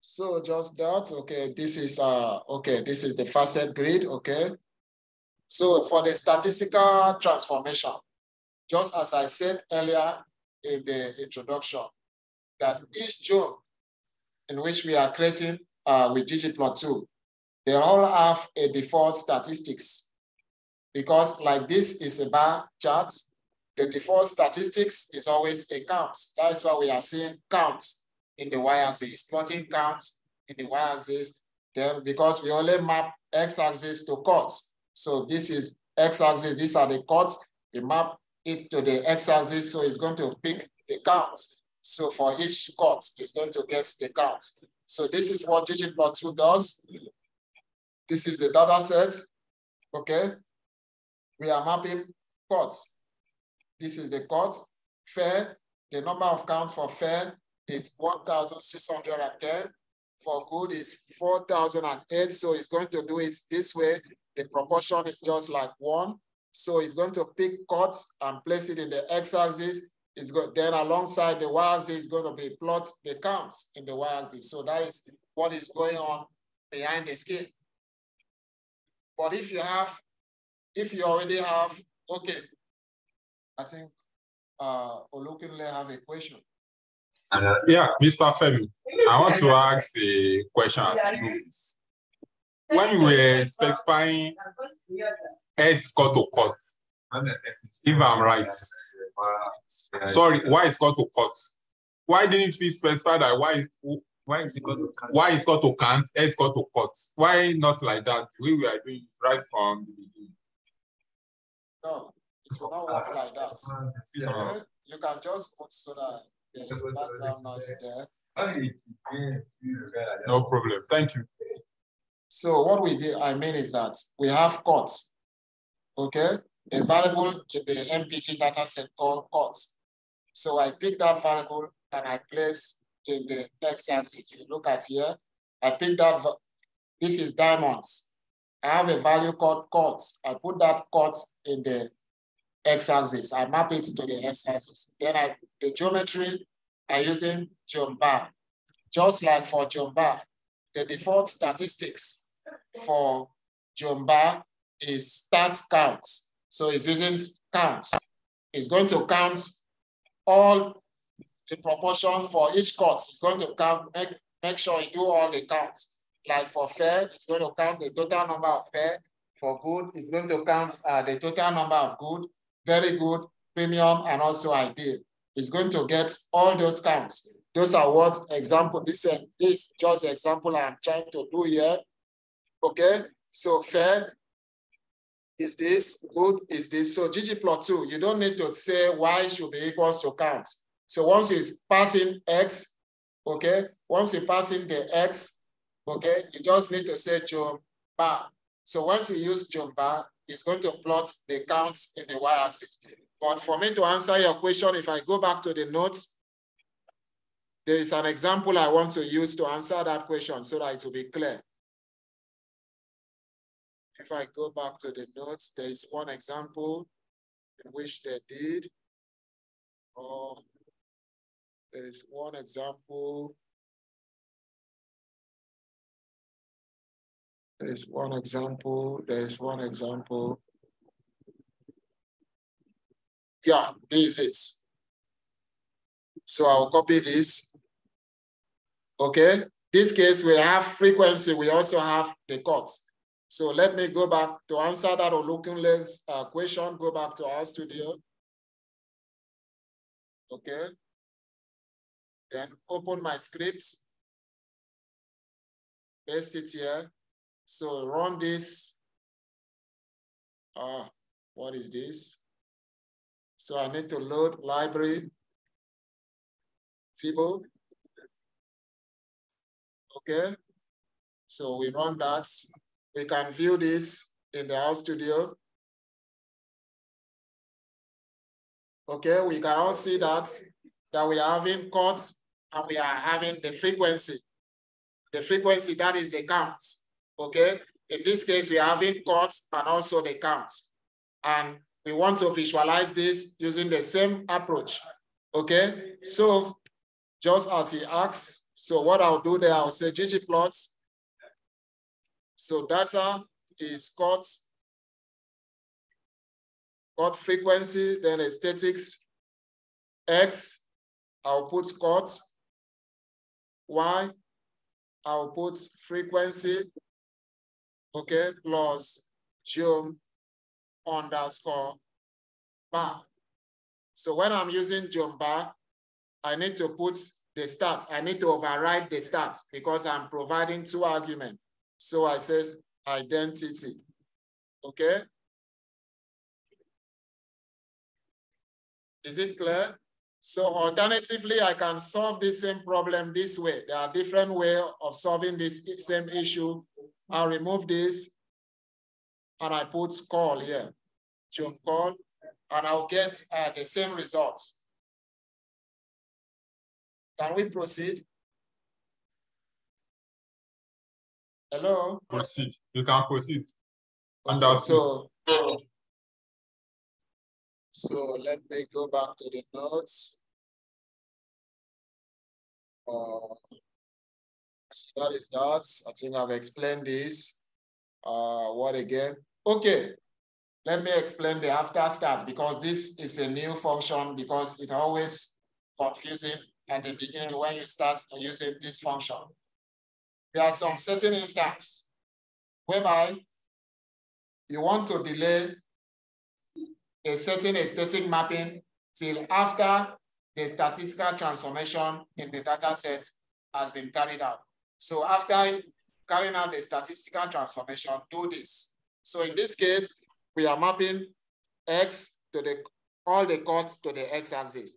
So just that, okay, this is, uh, okay, this is the facet grid, okay. So for the statistical transformation, just as I said earlier in the introduction, that each zone in which we are creating uh, with ggplot2, they all have a default statistics because like this is a bar chart, the default statistics is always a count. That's why we are seeing counts in the y-axis, plotting counts in the y-axis, then because we only map x-axis to cuts. So this is x-axis, these are the cuts, we map it to the x-axis, so it's going to pick the count. So for each cut, it's going to get the count. So this is what ggplot2 does. This is the data set, okay? We are mapping cuts. This is the cut. Fair, the number of counts for fair is 1,610. For good is 4,008. So it's going to do it this way. The proportion is just like one. So it's going to pick cuts and place it in the x-axis. It's going then alongside the y-axis is going to be plot the counts in the y-axis. So that is what is going on behind the scale. But if you have if you already have, okay, I think uh, Olukunle have a question. Uh, yeah, Mr. Femi, I want to ask a question as you When we were specifying S got to cut, if I'm right, sorry, why is got to cut? Why didn't we specify that? Why is why is it got to count? Why is got to count? S got to cut? Why not like that? We were doing it right from the beginning. No, it will not work like that. Yeah. You can just put so that there's background noise there. No problem. Thank you. So what we did, I mean, is that we have cuts. Okay, a variable in the MPG data set called cuts. So I pick that variable and I place in the x-axis. You look at here, I pick that. This is diamonds. I have a value called cuts. I put that cuts in the x-axis. I map it to the x-axis. Then I, the geometry, I using geom bar. Just like for geom bar, the default statistics for geom bar is stat count. So it's using counts. It's going to count all the proportion for each cut. It's going to count, make, make sure you do all the counts. Like for fair, it's going to count the total number of fair. For good, it's going to count uh, the total number of good, very good, premium, and also ideal. It's going to get all those counts. Those are what example, this, uh, this just example I'm trying to do here. Okay, so fair is this, good is this. So ggplot2, you don't need to say y should be equals to count. So once it's passing x, okay, once you pass in the x, okay, you just need to say geom bar. So once you use geom bar, it's going to plot the counts in the y-axis. But for me to answer your question, if I go back to the notes, there is an example I want to use to answer that question so that it will be clear. If I go back to the notes, there is one example in which they did, or there is one example. There is one example, there is one example. Yeah, this is it. So I'll copy this. Okay, this case we have frequency, we also have the cuts. So let me go back to answer that Olukunle's uh, question, go back to RStudio. Okay. Then open my script. Paste it here. So run this. Uh, what is this? So I need to load library table. Okay. So we run that. We can view this in the house studio. Okay, we can all see that, that we are having cuts and we are having the frequency. The frequency, that is the count, okay? In this case, we are having cuts and also the count. And we want to visualize this using the same approach, okay? So just as he asks, so what I'll do there, I'll say ggplots so data is cut, cut frequency, then aesthetics, X, I'll put cut, Y, I'll put frequency, okay, plus geom underscore bar. So when I'm using geom bar, I need to put the stat. I need to override the stat because I'm providing two arguments. So I says identity, okay? Is it clear? So alternatively, I can solve the same problem this way. There are different ways of solving this same issue. I'll remove this and I put col here, geom col, and I'll get uh, the same result. Can we proceed? Hello? Proceed. You can proceed. Okay, so, so let me go back to the notes. Uh, so that is that. I think I've explained this. Uh, what again? Okay, let me explain the after stat because this is a new function because it always confusing at the beginning when you start using this function there are some certain instances whereby you want to delay a certain aesthetic mapping till after the statistical transformation in the data set has been carried out. So after carrying out the statistical transformation, do this. So in this case, we are mapping X to the all the cuts to the X-axis.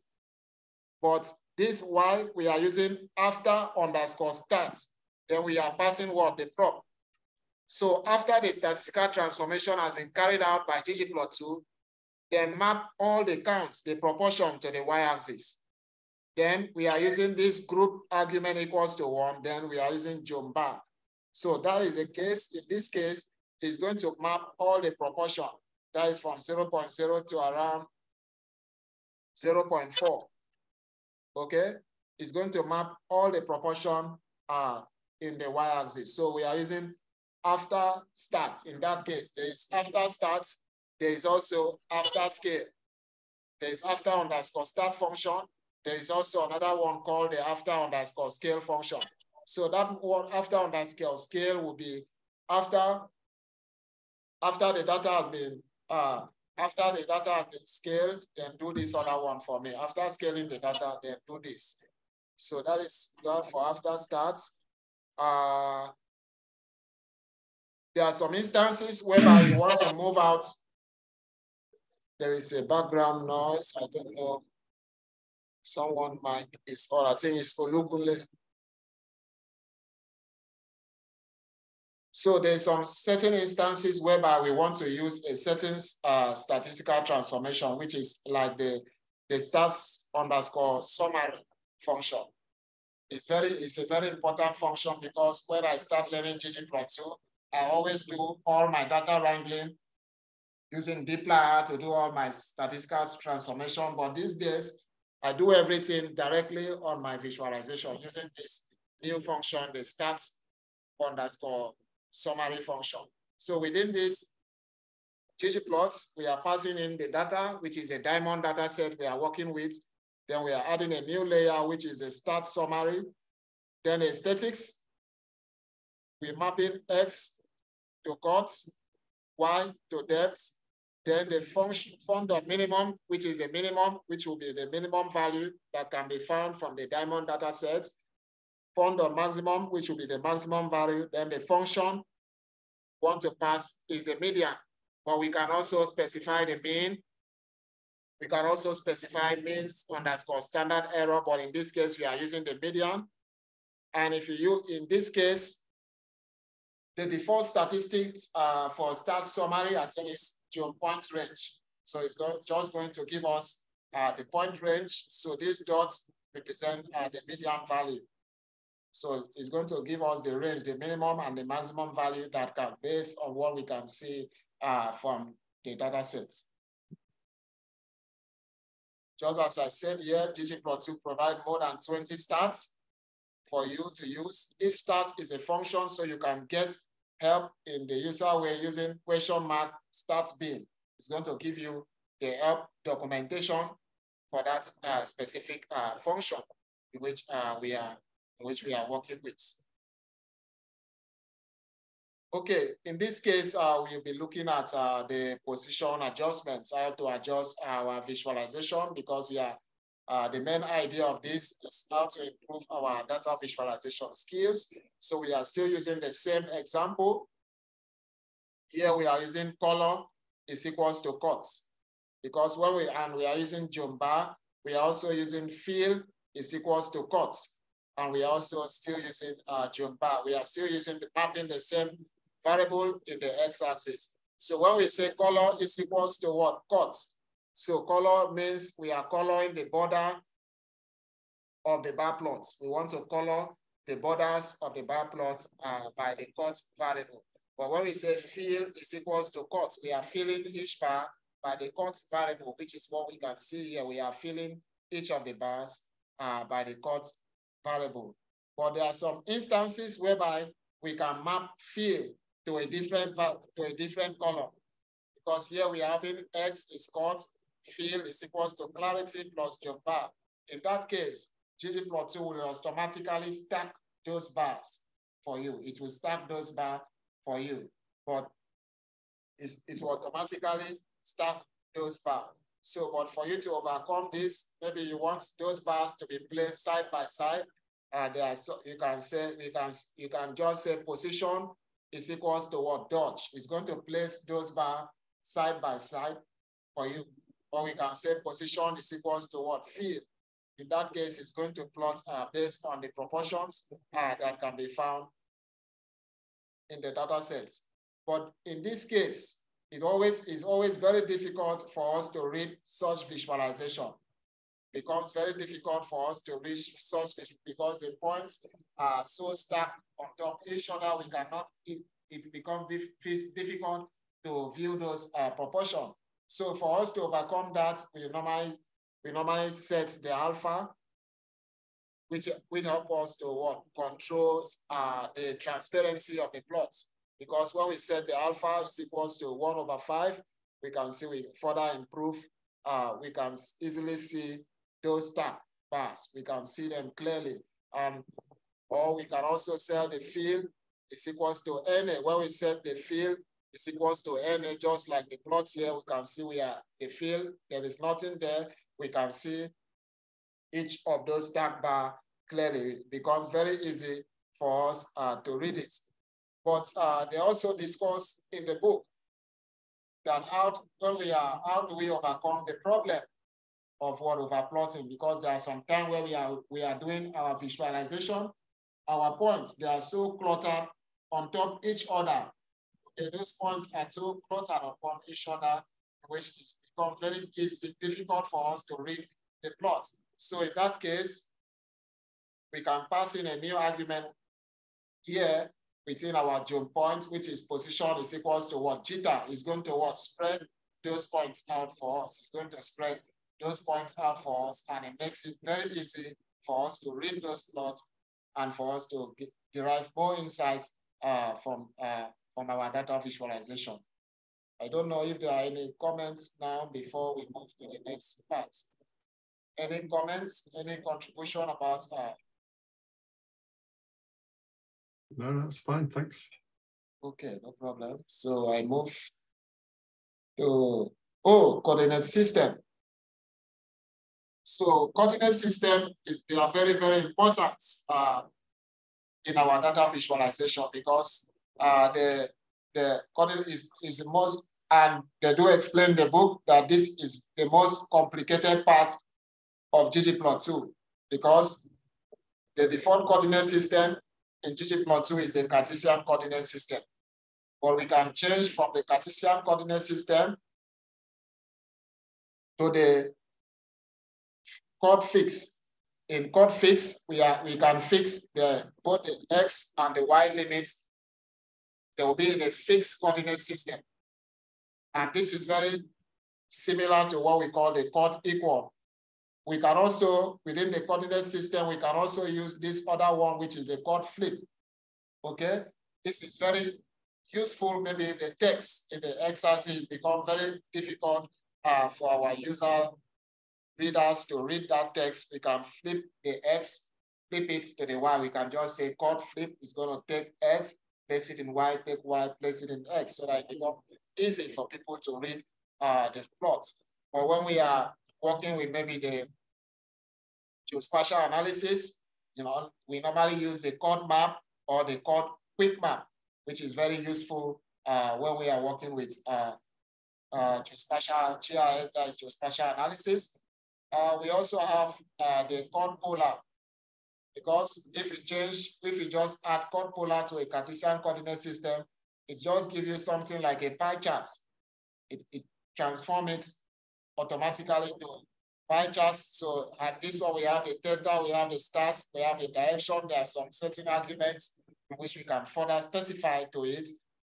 But this Y we are using after underscore stats then we are passing what? The prop. So after the statistical transformation has been carried out by ggplot2, then map all the counts, the proportion to the y-axis. Then we are using this group argument equals to one, then we are using bar. So that is the case. In this case, it's going to map all the proportion. That is from 0 0.0 to around 0 0.4. Okay? It's going to map all the proportion uh, in the y-axis. So we are using after stats. In that case, there is after stats, there is also after scale. There is after underscore stat function. There is also another one called the after underscore scale function. So that one after underscore scale will be after, after the data has been, uh, after the data has been scaled, then do this other one for me. After scaling the data, then do this. So that is that for after stats. Uh, there are some instances whereby you want to move out. There is a background noise. I don't know. Someone mic is on. I think it's Olukunle. So there's some certain instances whereby we want to use a certain uh, statistical transformation, which is like the, the stats underscore summary function. It's very, it's a very important function because when I start learning ggplot2, I always do all my data wrangling using dplyr to do all my statistical transformation. But these days, I do everything directly on my visualization using this new function, the stats underscore summary function. So within this ggplots, we are passing in the data, which is a diamond data set we are working with. Then we are adding a new layer, which is a stat summary. Then aesthetics, we map in X to cuts, Y to depth, then the function fund of minimum, which is the minimum, which will be the minimum value that can be found from the diamond data set. Fund of maximum, which will be the maximum value. Then the function want to pass is the median, but we can also specify the mean. We can also specify means underscore standard error, but in this case, we are using the median. And if you, in this case, the default statistics uh, for stat summary, I think is geom point range. So it's just going to give us uh, the point range. So these dots represent uh, the median value. So it's going to give us the range, the minimum and the maximum value that can based on what we can see uh, from the data sets. Just as I said here, ggplot2 provide more than 20 stats for you to use. Each stat is a function, so you can get help in the user way using question mark stats bin. It's going to give you the help documentation for that uh, specific uh, function in which uh, we are in which we are working with. Okay, in this case, uh, we'll be looking at uh, the position adjustments, how to adjust our visualization because we are, uh, the main idea of this is how to improve our data visualization skills. So we are still using the same example. Here we are using color is equals to cuts because when we, and we are using geom bar, we are also using fill is equals to cuts and we are also still using uh, geom bar. We are still using the mapping the same variable in the x-axis. So when we say color is equals to what? Cut. So color means we are coloring the border of the bar plots. We want to color the borders of the bar plots uh, by the cut variable. But when we say fill is equals to cut, we are filling each bar by the cut variable, which is what we can see here. We are filling each of the bars uh, by the cut variable. But there are some instances whereby we can map fill to a different to a different color. Because here we are having X is called fill is equals to clarity plus geom bar. In that case, ggplot2 will automatically stack those bars for you. It will stack those bars for you, but it will automatically stack those bars. So, but for you to overcome this, maybe you want those bars to be placed side by side uh, there so you can say you can you can just say position is equals to what dodge. It's going to place those bar side by side for you. Or we can say position is equals to what field. In that case, it's going to plot uh, based on the proportions uh, that can be found in the data sets. But in this case, it always is always very difficult for us to read such visualization becomes very difficult for us to reach source because the points are so stacked on top each other. We cannot, it, it becomes dif difficult to view those uh, proportions. So for us to overcome that, we normally, we normally set the alpha, which will help us to what controls uh, the transparency of the plots. Because when we set the alpha is equals to one over five, we can see we further improve. Uh, we can easily see those star bars. We can see them clearly. Um, or we can also sell the field is equals to NA. When we set the field is equals to NA, just like the plot here, we can see we are the field, there is nothing there. We can see each of those stack bar clearly. It becomes very easy for us uh, to read it. But uh, they also discuss in the book that how, when we are, how do we overcome the problem of what overplotting? Because there are some time where we are, we are doing our visualization, our points, they are so cluttered on top each other. Okay, those points are so cluttered upon each other, which is become very difficult for us to read the plots. So in that case, we can pass in a new argument here within our geom point, which is position is equals to what jitter is going to what spread those points out for us. It's going to spread those points out for us, and it makes it very easy for us to read those plots and for us to derive more insights uh, from, uh, from our data visualization. I don't know if there are any comments now before we move to the next part. Any comments, any contribution about? Uh... No, that's fine, thanks. Okay, no problem. So I move to, oh, coordinate system. So coordinate system, is they are very, very important uh, in our data visualization because uh, the, the coordinate is, is the most, and they do explain the book that this is the most complicated part of ggplot2 because the default coordinate system in ggplot2 is a Cartesian coordinate system. But we can change from the Cartesian coordinate system to the coord fix. In coord fix, we are we can fix the both the x and the y limits. They will be in a fixed coordinate system. And this is very similar to what we call the coord equal we can also, within the coordinate system, we can also use this other one, which is a coord flip. Okay, this is very useful. Maybe the text in the x-axis become very difficult uh, for our user readers to read that text. We can flip the x, flip it to the y. We can just say coord flip is going to take x, place it in y, take y, place it in x, so that it becomes easy for people to read uh, the plot. But when we are working with maybe the geospatial analysis, you know, we normally use the coord map or the coord quick map, which is very useful uh, when we are working with uh, uh, geospatial GIS, that is geospatial analysis. Uh, we also have uh, the coord polar, because if you change, if you just add coord polar to a Cartesian coordinate system, it just gives you something like a pie chart. It, it transforms it automatically to pie charts. So at this one, we have the theta, we have the stats, we have the direction. There are some certain arguments which we can further specify to it.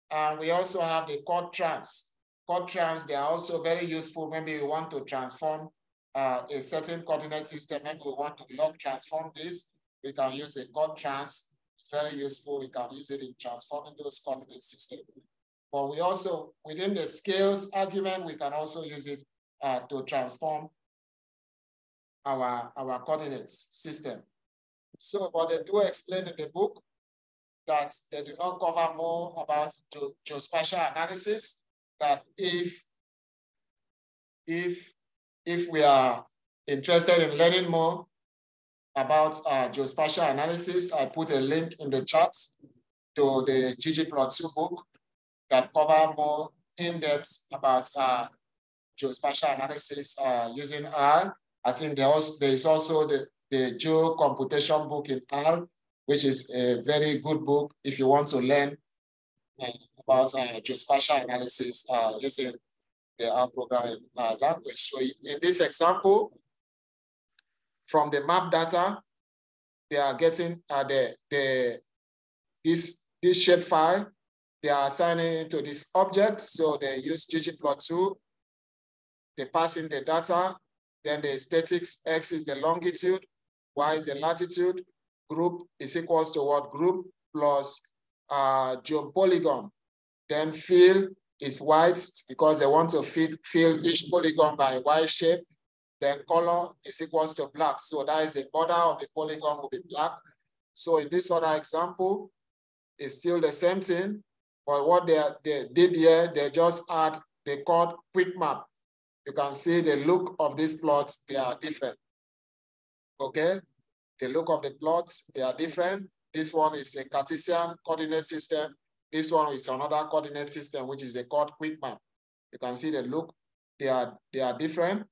And we also have the coord trans. Coord trans, they are also very useful. Maybe we want to transform uh, a certain coordinate system. Maybe we want to log transform this. We can use the coord trans. It's very useful. We can use it in transforming those coordinate systems. But we also, within the scales argument, we can also use it uh, to transform our, our coordinates system. So, but they do explain in the book that they do not cover more about geospatial analysis, that if, if, if we are interested in learning more about uh, geospatial analysis, I put a link in the chat to the ggplot2 book that cover more in-depth about uh, geospatial analysis uh, using R I think there, there is also the, the Geocomputation book in R, which is a very good book if you want to learn uh, about uh, geospatial analysis uh, using the R programming uh, language. So in this example, from the map data, they are getting uh, the, the, this, this shapefile, they are assigning it to this object. So they use ggplot2, they pass in the data, then the statics, X is the longitude, Y is the latitude, group is equals to what? Group plus uh, geom polygon. Then fill is white because they want to fit, fill each polygon by white shape. Then color is equals to black. So that is the border of the polygon will be black. So in this other example, it's still the same thing. But what they, they did here, they just add they coord quick map. You can see the look of these plots, they are different. Okay, the look of the plots, they are different. This one is a Cartesian coordinate system. This one is another coordinate system, which is a called quick map. You can see the look, they are, they are different.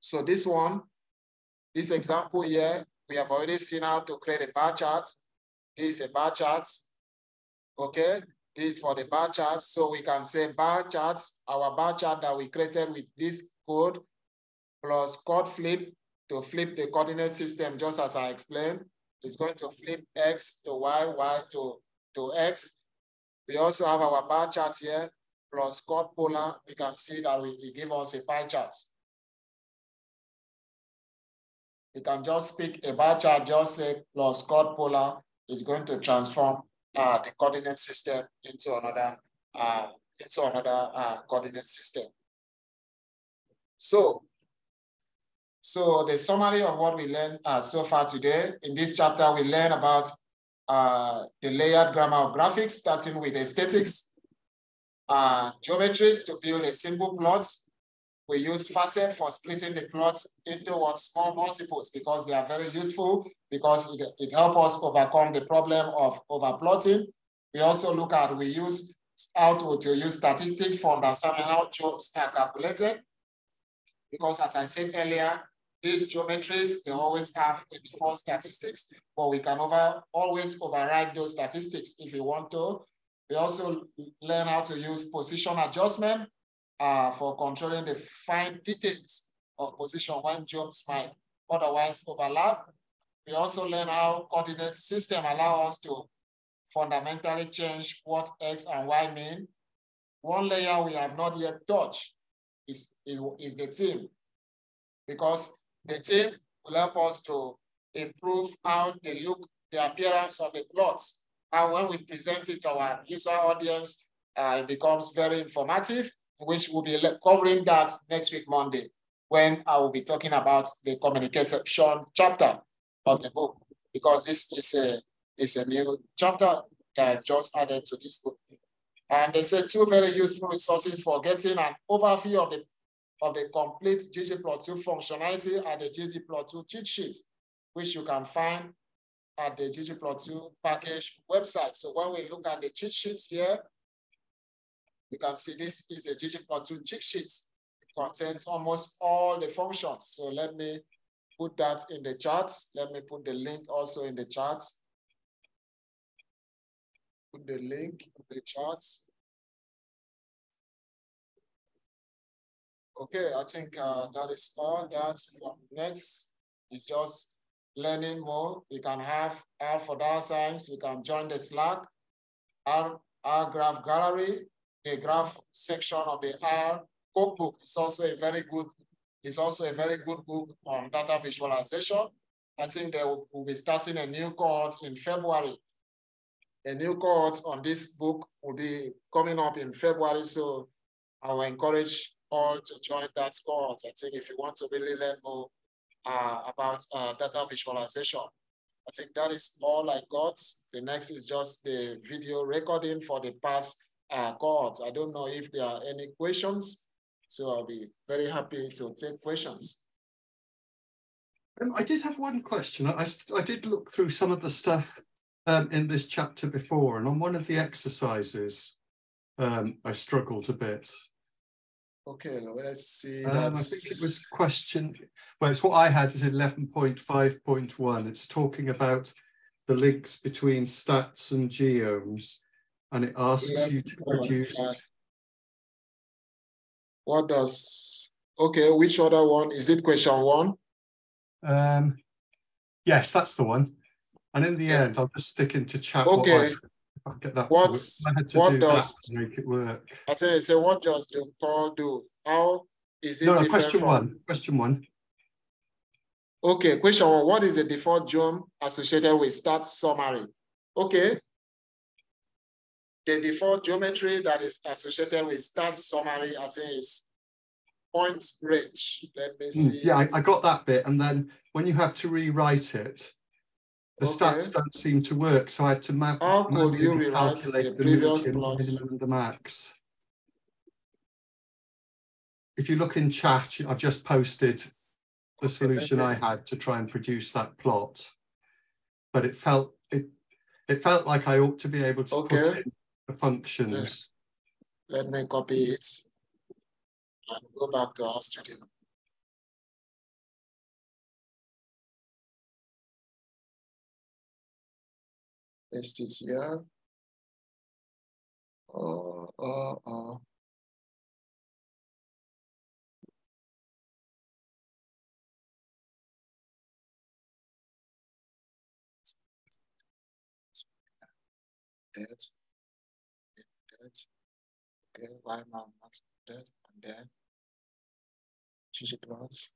So this one, this example here, we have already seen how to create a bar chart. This is a bar chart. Okay, this is for the bar chart. So we can say bar charts, our bar chart that we created with this code plus coord flip to flip the coordinate system, just as I explained, is going to flip X to Y, Y to, to X. We also have our bar chart here, plus coord polar. We can see that we, it give us a pie chart. We can just speak a bar chart, just say plus coord polar is going to transform uh, the coordinate system into another uh, into another uh, coordinate system. So so the summary of what we learned uh, so far today, in this chapter, we learn about uh, the layered grammar of graphics, starting with aesthetics, uh, geometries to build a simple plot. We use facet for splitting the plot into what small multiples because they are very useful because it, it helps us overcome the problem of overplotting. We also look at, we use how to, to use statistics for understanding how jobs are calculated. Because as I said earlier, these geometries, they always have a default statistics, but we can over, always override those statistics if we want to. We also learn how to use position adjustment uh, for controlling the fine details of position when geoms might otherwise overlap. We also learn how coordinate system allow us to fundamentally change what X and Y mean. One layer we have not yet touched is, is the theme because the theme will help us to improve how they look, the appearance of the plots. And when we present it to our user audience, uh, it becomes very informative, which we'll be covering that next week, Monday, when I will be talking about the communication chapter of the book, because this is a, is a new chapter that is just added to this book. And they say two very useful resources for getting an overview of the of the complete ggplot2 functionality at the ggplot2 cheat sheet, which you can find at the ggplot2 package website. So when we look at the cheat sheets here, you can see this is a ggplot2 cheat sheet. It contains almost all the functions. So let me put that in the charts. Let me put the link also in the charts. Put the link in the charts. Okay, I think uh, that is all that next is just learning more. We can have R for data science. We can join the Slack, R, R graph gallery, the graph section of the R cookbook is also a very good, is also a very good book on data visualization. I think they will, will be starting a new course in February. A new course on this book will be coming up in February. So I will encourage all to join that course. I think if you want to really learn more uh, about uh, data visualization, I think that is all I got. The next is just the video recording for the past uh, course. I don't know if there are any questions, so I'll be very happy to take questions. Um, I did have one question. I, I did look through some of the stuff um, in this chapter before, and on one of the exercises, um, I struggled a bit. Okay, let's see. Um, I think it was question, well, it's what I had is 11.5.1. It's talking about the links between stats and geoms, and it asks you to produce. What does, okay, which other one? Is it question one? Um, yes, that's the one. And in the yeah. end, I'll just sticking to chat. Okay. What get that What's, what does make it work? I you, say what does the call do? How is it? No, no question from... one. Question one. Okay, question one. What is the default geom associated with stat summary? Okay. The default geometry that is associated with stat summary, I think is point range. Let me Mm, see. Yeah, I, I got that bit. And then when you have to rewrite it, the stats don't seem to work. So I had to map. How could you rewrite the previous and the max. If you look in chat, I've just posted the solution I had to try and produce that plot. But it felt it it felt like I ought to be able to put Okay. in the functions. Let me copy it and go back to RStudio. Paste it here. Oh, oh, oh. Okay, why now max that and then GG plots.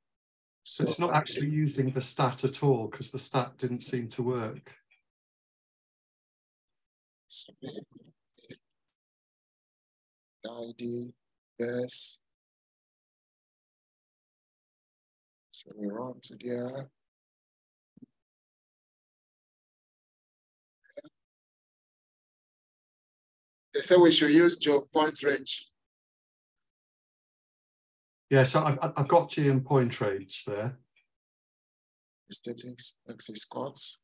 So it's not actually using the stat at all because the stat didn't seem to work. ID, yes. So we run to there. They say we should use geom point range. Yeah, so I've, I've got geom point range there. Statics, axis codes.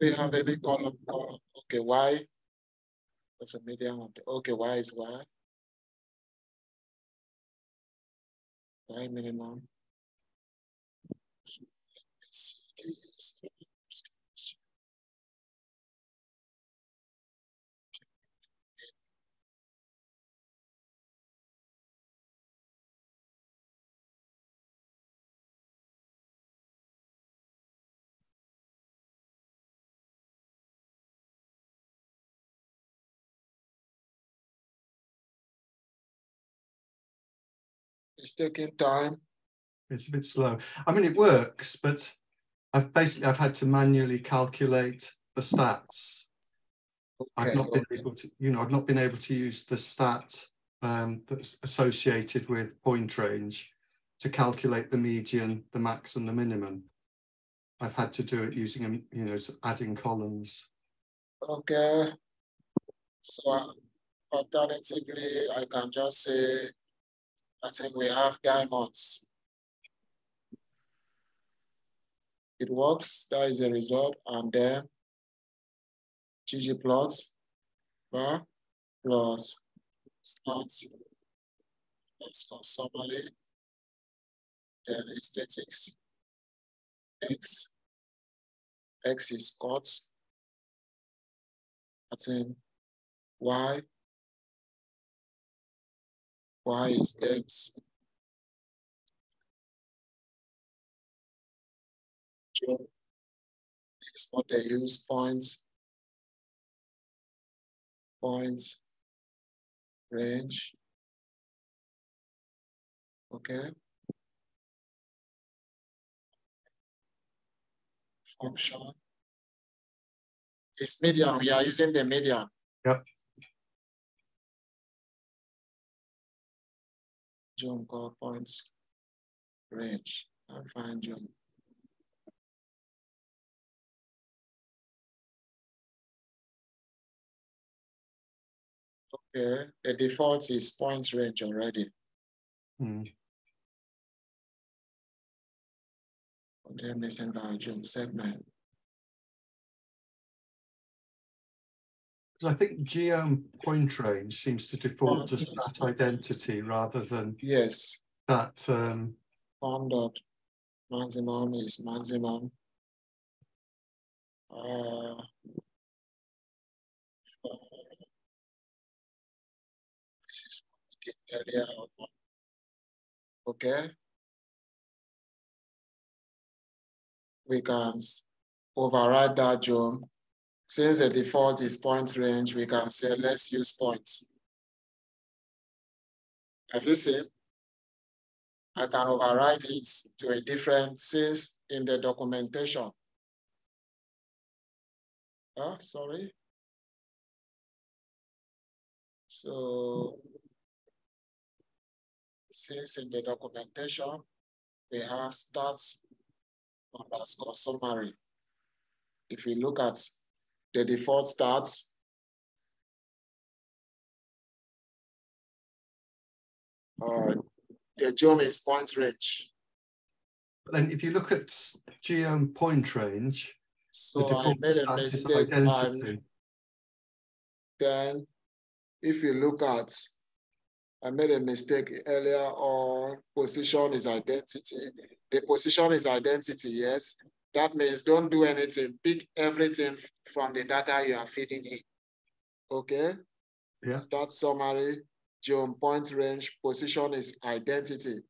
We have any column, column, okay, Y. What's a median of the, okay, Y is Y. Y minimum. It's taking time. It's a bit slow. I mean, it works, but I've basically I've had to manually calculate the stats. I've Okay, not been able to, you know, I've not been able to use the stat um, that's associated with point range to calculate the median, the max, and the minimum. I've had to do it using, um, you know, adding columns. Okay. So uh, alternatively, I can just say, I think we have diamonds. It works, that is the result, and then GG plots, bar, plus start, that's for summary, then aesthetics, X, X is I think Y. Y is X. Is what they use points. Points. Range. Okay. Function. It's median. We are using the median. Yep. Jump call points. Range. And find jump. Okay, the default is points range already. Contain missing by jump segment. Because I think geom point range seems to default to stat identity rather than Yes, that. Um, form dot maximum is maximum. Uh, This is Okay. We can override that Joan. Since the default is point range, we can say, let's use points. Have you seen? I can override it to a different, since in the documentation. Oh, sorry. So since in the documentation, we have stats underscore summary. If we look at the default stats, uh, the geom is point range. Then if you look at geom point range, so I made a mistake. then if you look at, I made a mistake earlier on position is identity. The position is identity, yes. That means don't do anything. Pick everything from the data you are feeding in. Okay? Yeah. Stat summary, geom point range, position is identity.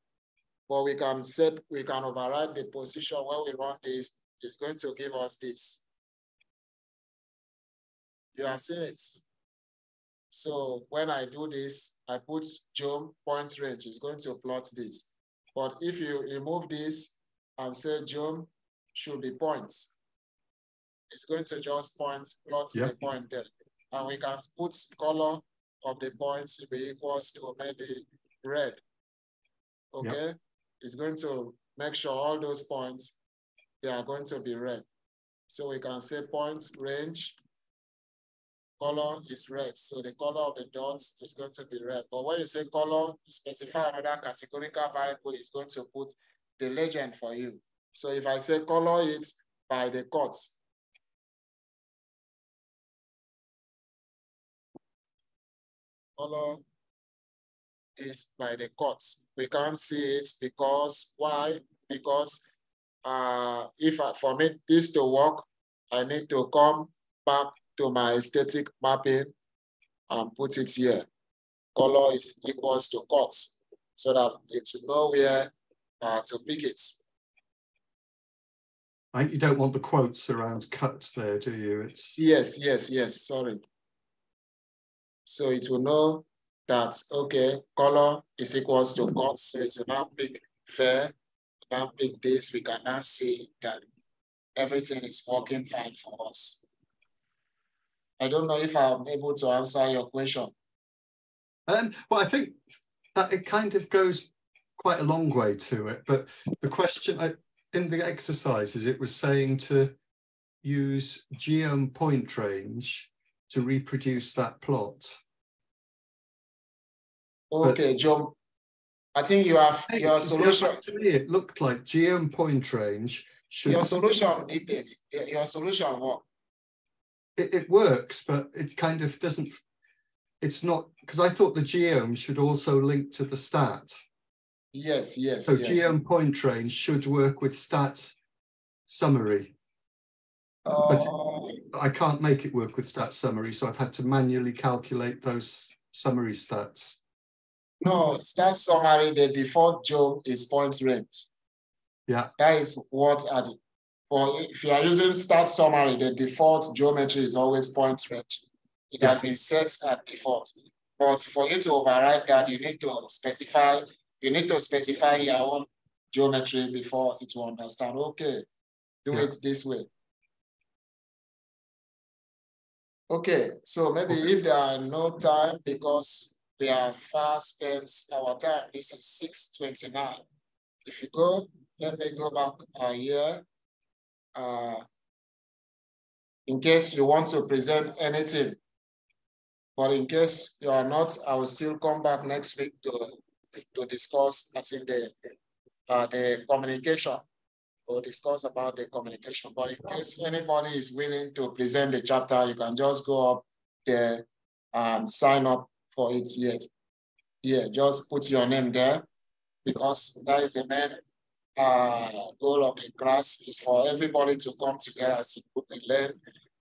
But we can set, we can override the position when we run this, it's going to give us this. You have seen it. So when I do this, I put geom point range, it's going to plot this. But if you remove this and say geom should be points, it's going to just point, plot yep. the point there. And we can put color of the points to be equals to maybe red. Okay? Yep. It's going to make sure all those points, they are going to be red. So we can say points range color is red. So the color of the dots is going to be red. But when you say color, specify another categorical variable is going to put the legend for you. So if I say color it by the cut, color is by the cut. We can't see it because, why? Because uh, if I, for me this to work, I need to come back to my static mapping and put it here. Color is equals to cut so that it will know where uh, to pick it. I you don't want the quotes around cuts there, do you? It's yes, yes, yes. Sorry. So it will know that okay, color is equals to cut. So it will now pick fair. Now pick this. We can now see that everything is working fine for us. I don't know if I'm able to answer your question. Um, well, I think that it kind of goes quite a long way to it. But the question I, in the exercises, it was saying to use geom point range to reproduce that plot. Okay, John. I think you have your solution. To me, it looked like geom point range should. Your solution, it is. Your solution what? It, it works, but it kind of doesn't, it's not, because I thought the geom should also link to the stat. Yes, yes. So yes. geom point range should work with stat summary. Uh, but I can't make it work with stat summary, so I've had to manually calculate those summary stats. No, stat summary, the default job is point range. Yeah. That is what at for if you are using stat summary, the default geometry is always point range. It has been set at default. But for you to override that, you need to specify, you need to specify your own geometry before it will understand, okay, do yeah. it this way. Okay, so maybe if there are no time because we have far spent our time, this is 629. If you go, let me go back a year uh, in case you want to present anything. But in case you are not, I will still come back next week to, to discuss, I think, the, uh, the communication or discuss about the communication. But in case anybody is willing to present the chapter, you can just go up there and sign up for it yet. Yeah, just put your name there because that is the main uh, goal of the class is for everybody to come together as a group and learn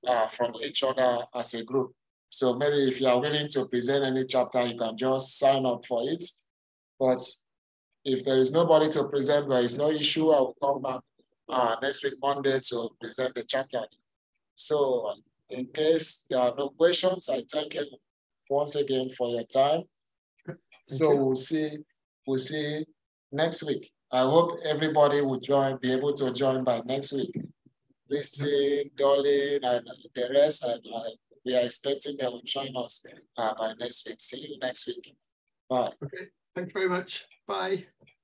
uh, from each other as a group. So maybe if you are willing to present any chapter, you can just sign up for it. But if there is nobody to present, there is no issue, I will come back uh, next week, Monday, to present the chapter. So in case there are no questions, I thank you once again for your time. Thank so you. we'll see, we'll see next week. I hope everybody will join, be able to join by next week. Christine, Darling, and the rest, and uh, we are expecting them to join us uh, by next week. See you next week. Bye. Okay, thank you very much. Bye.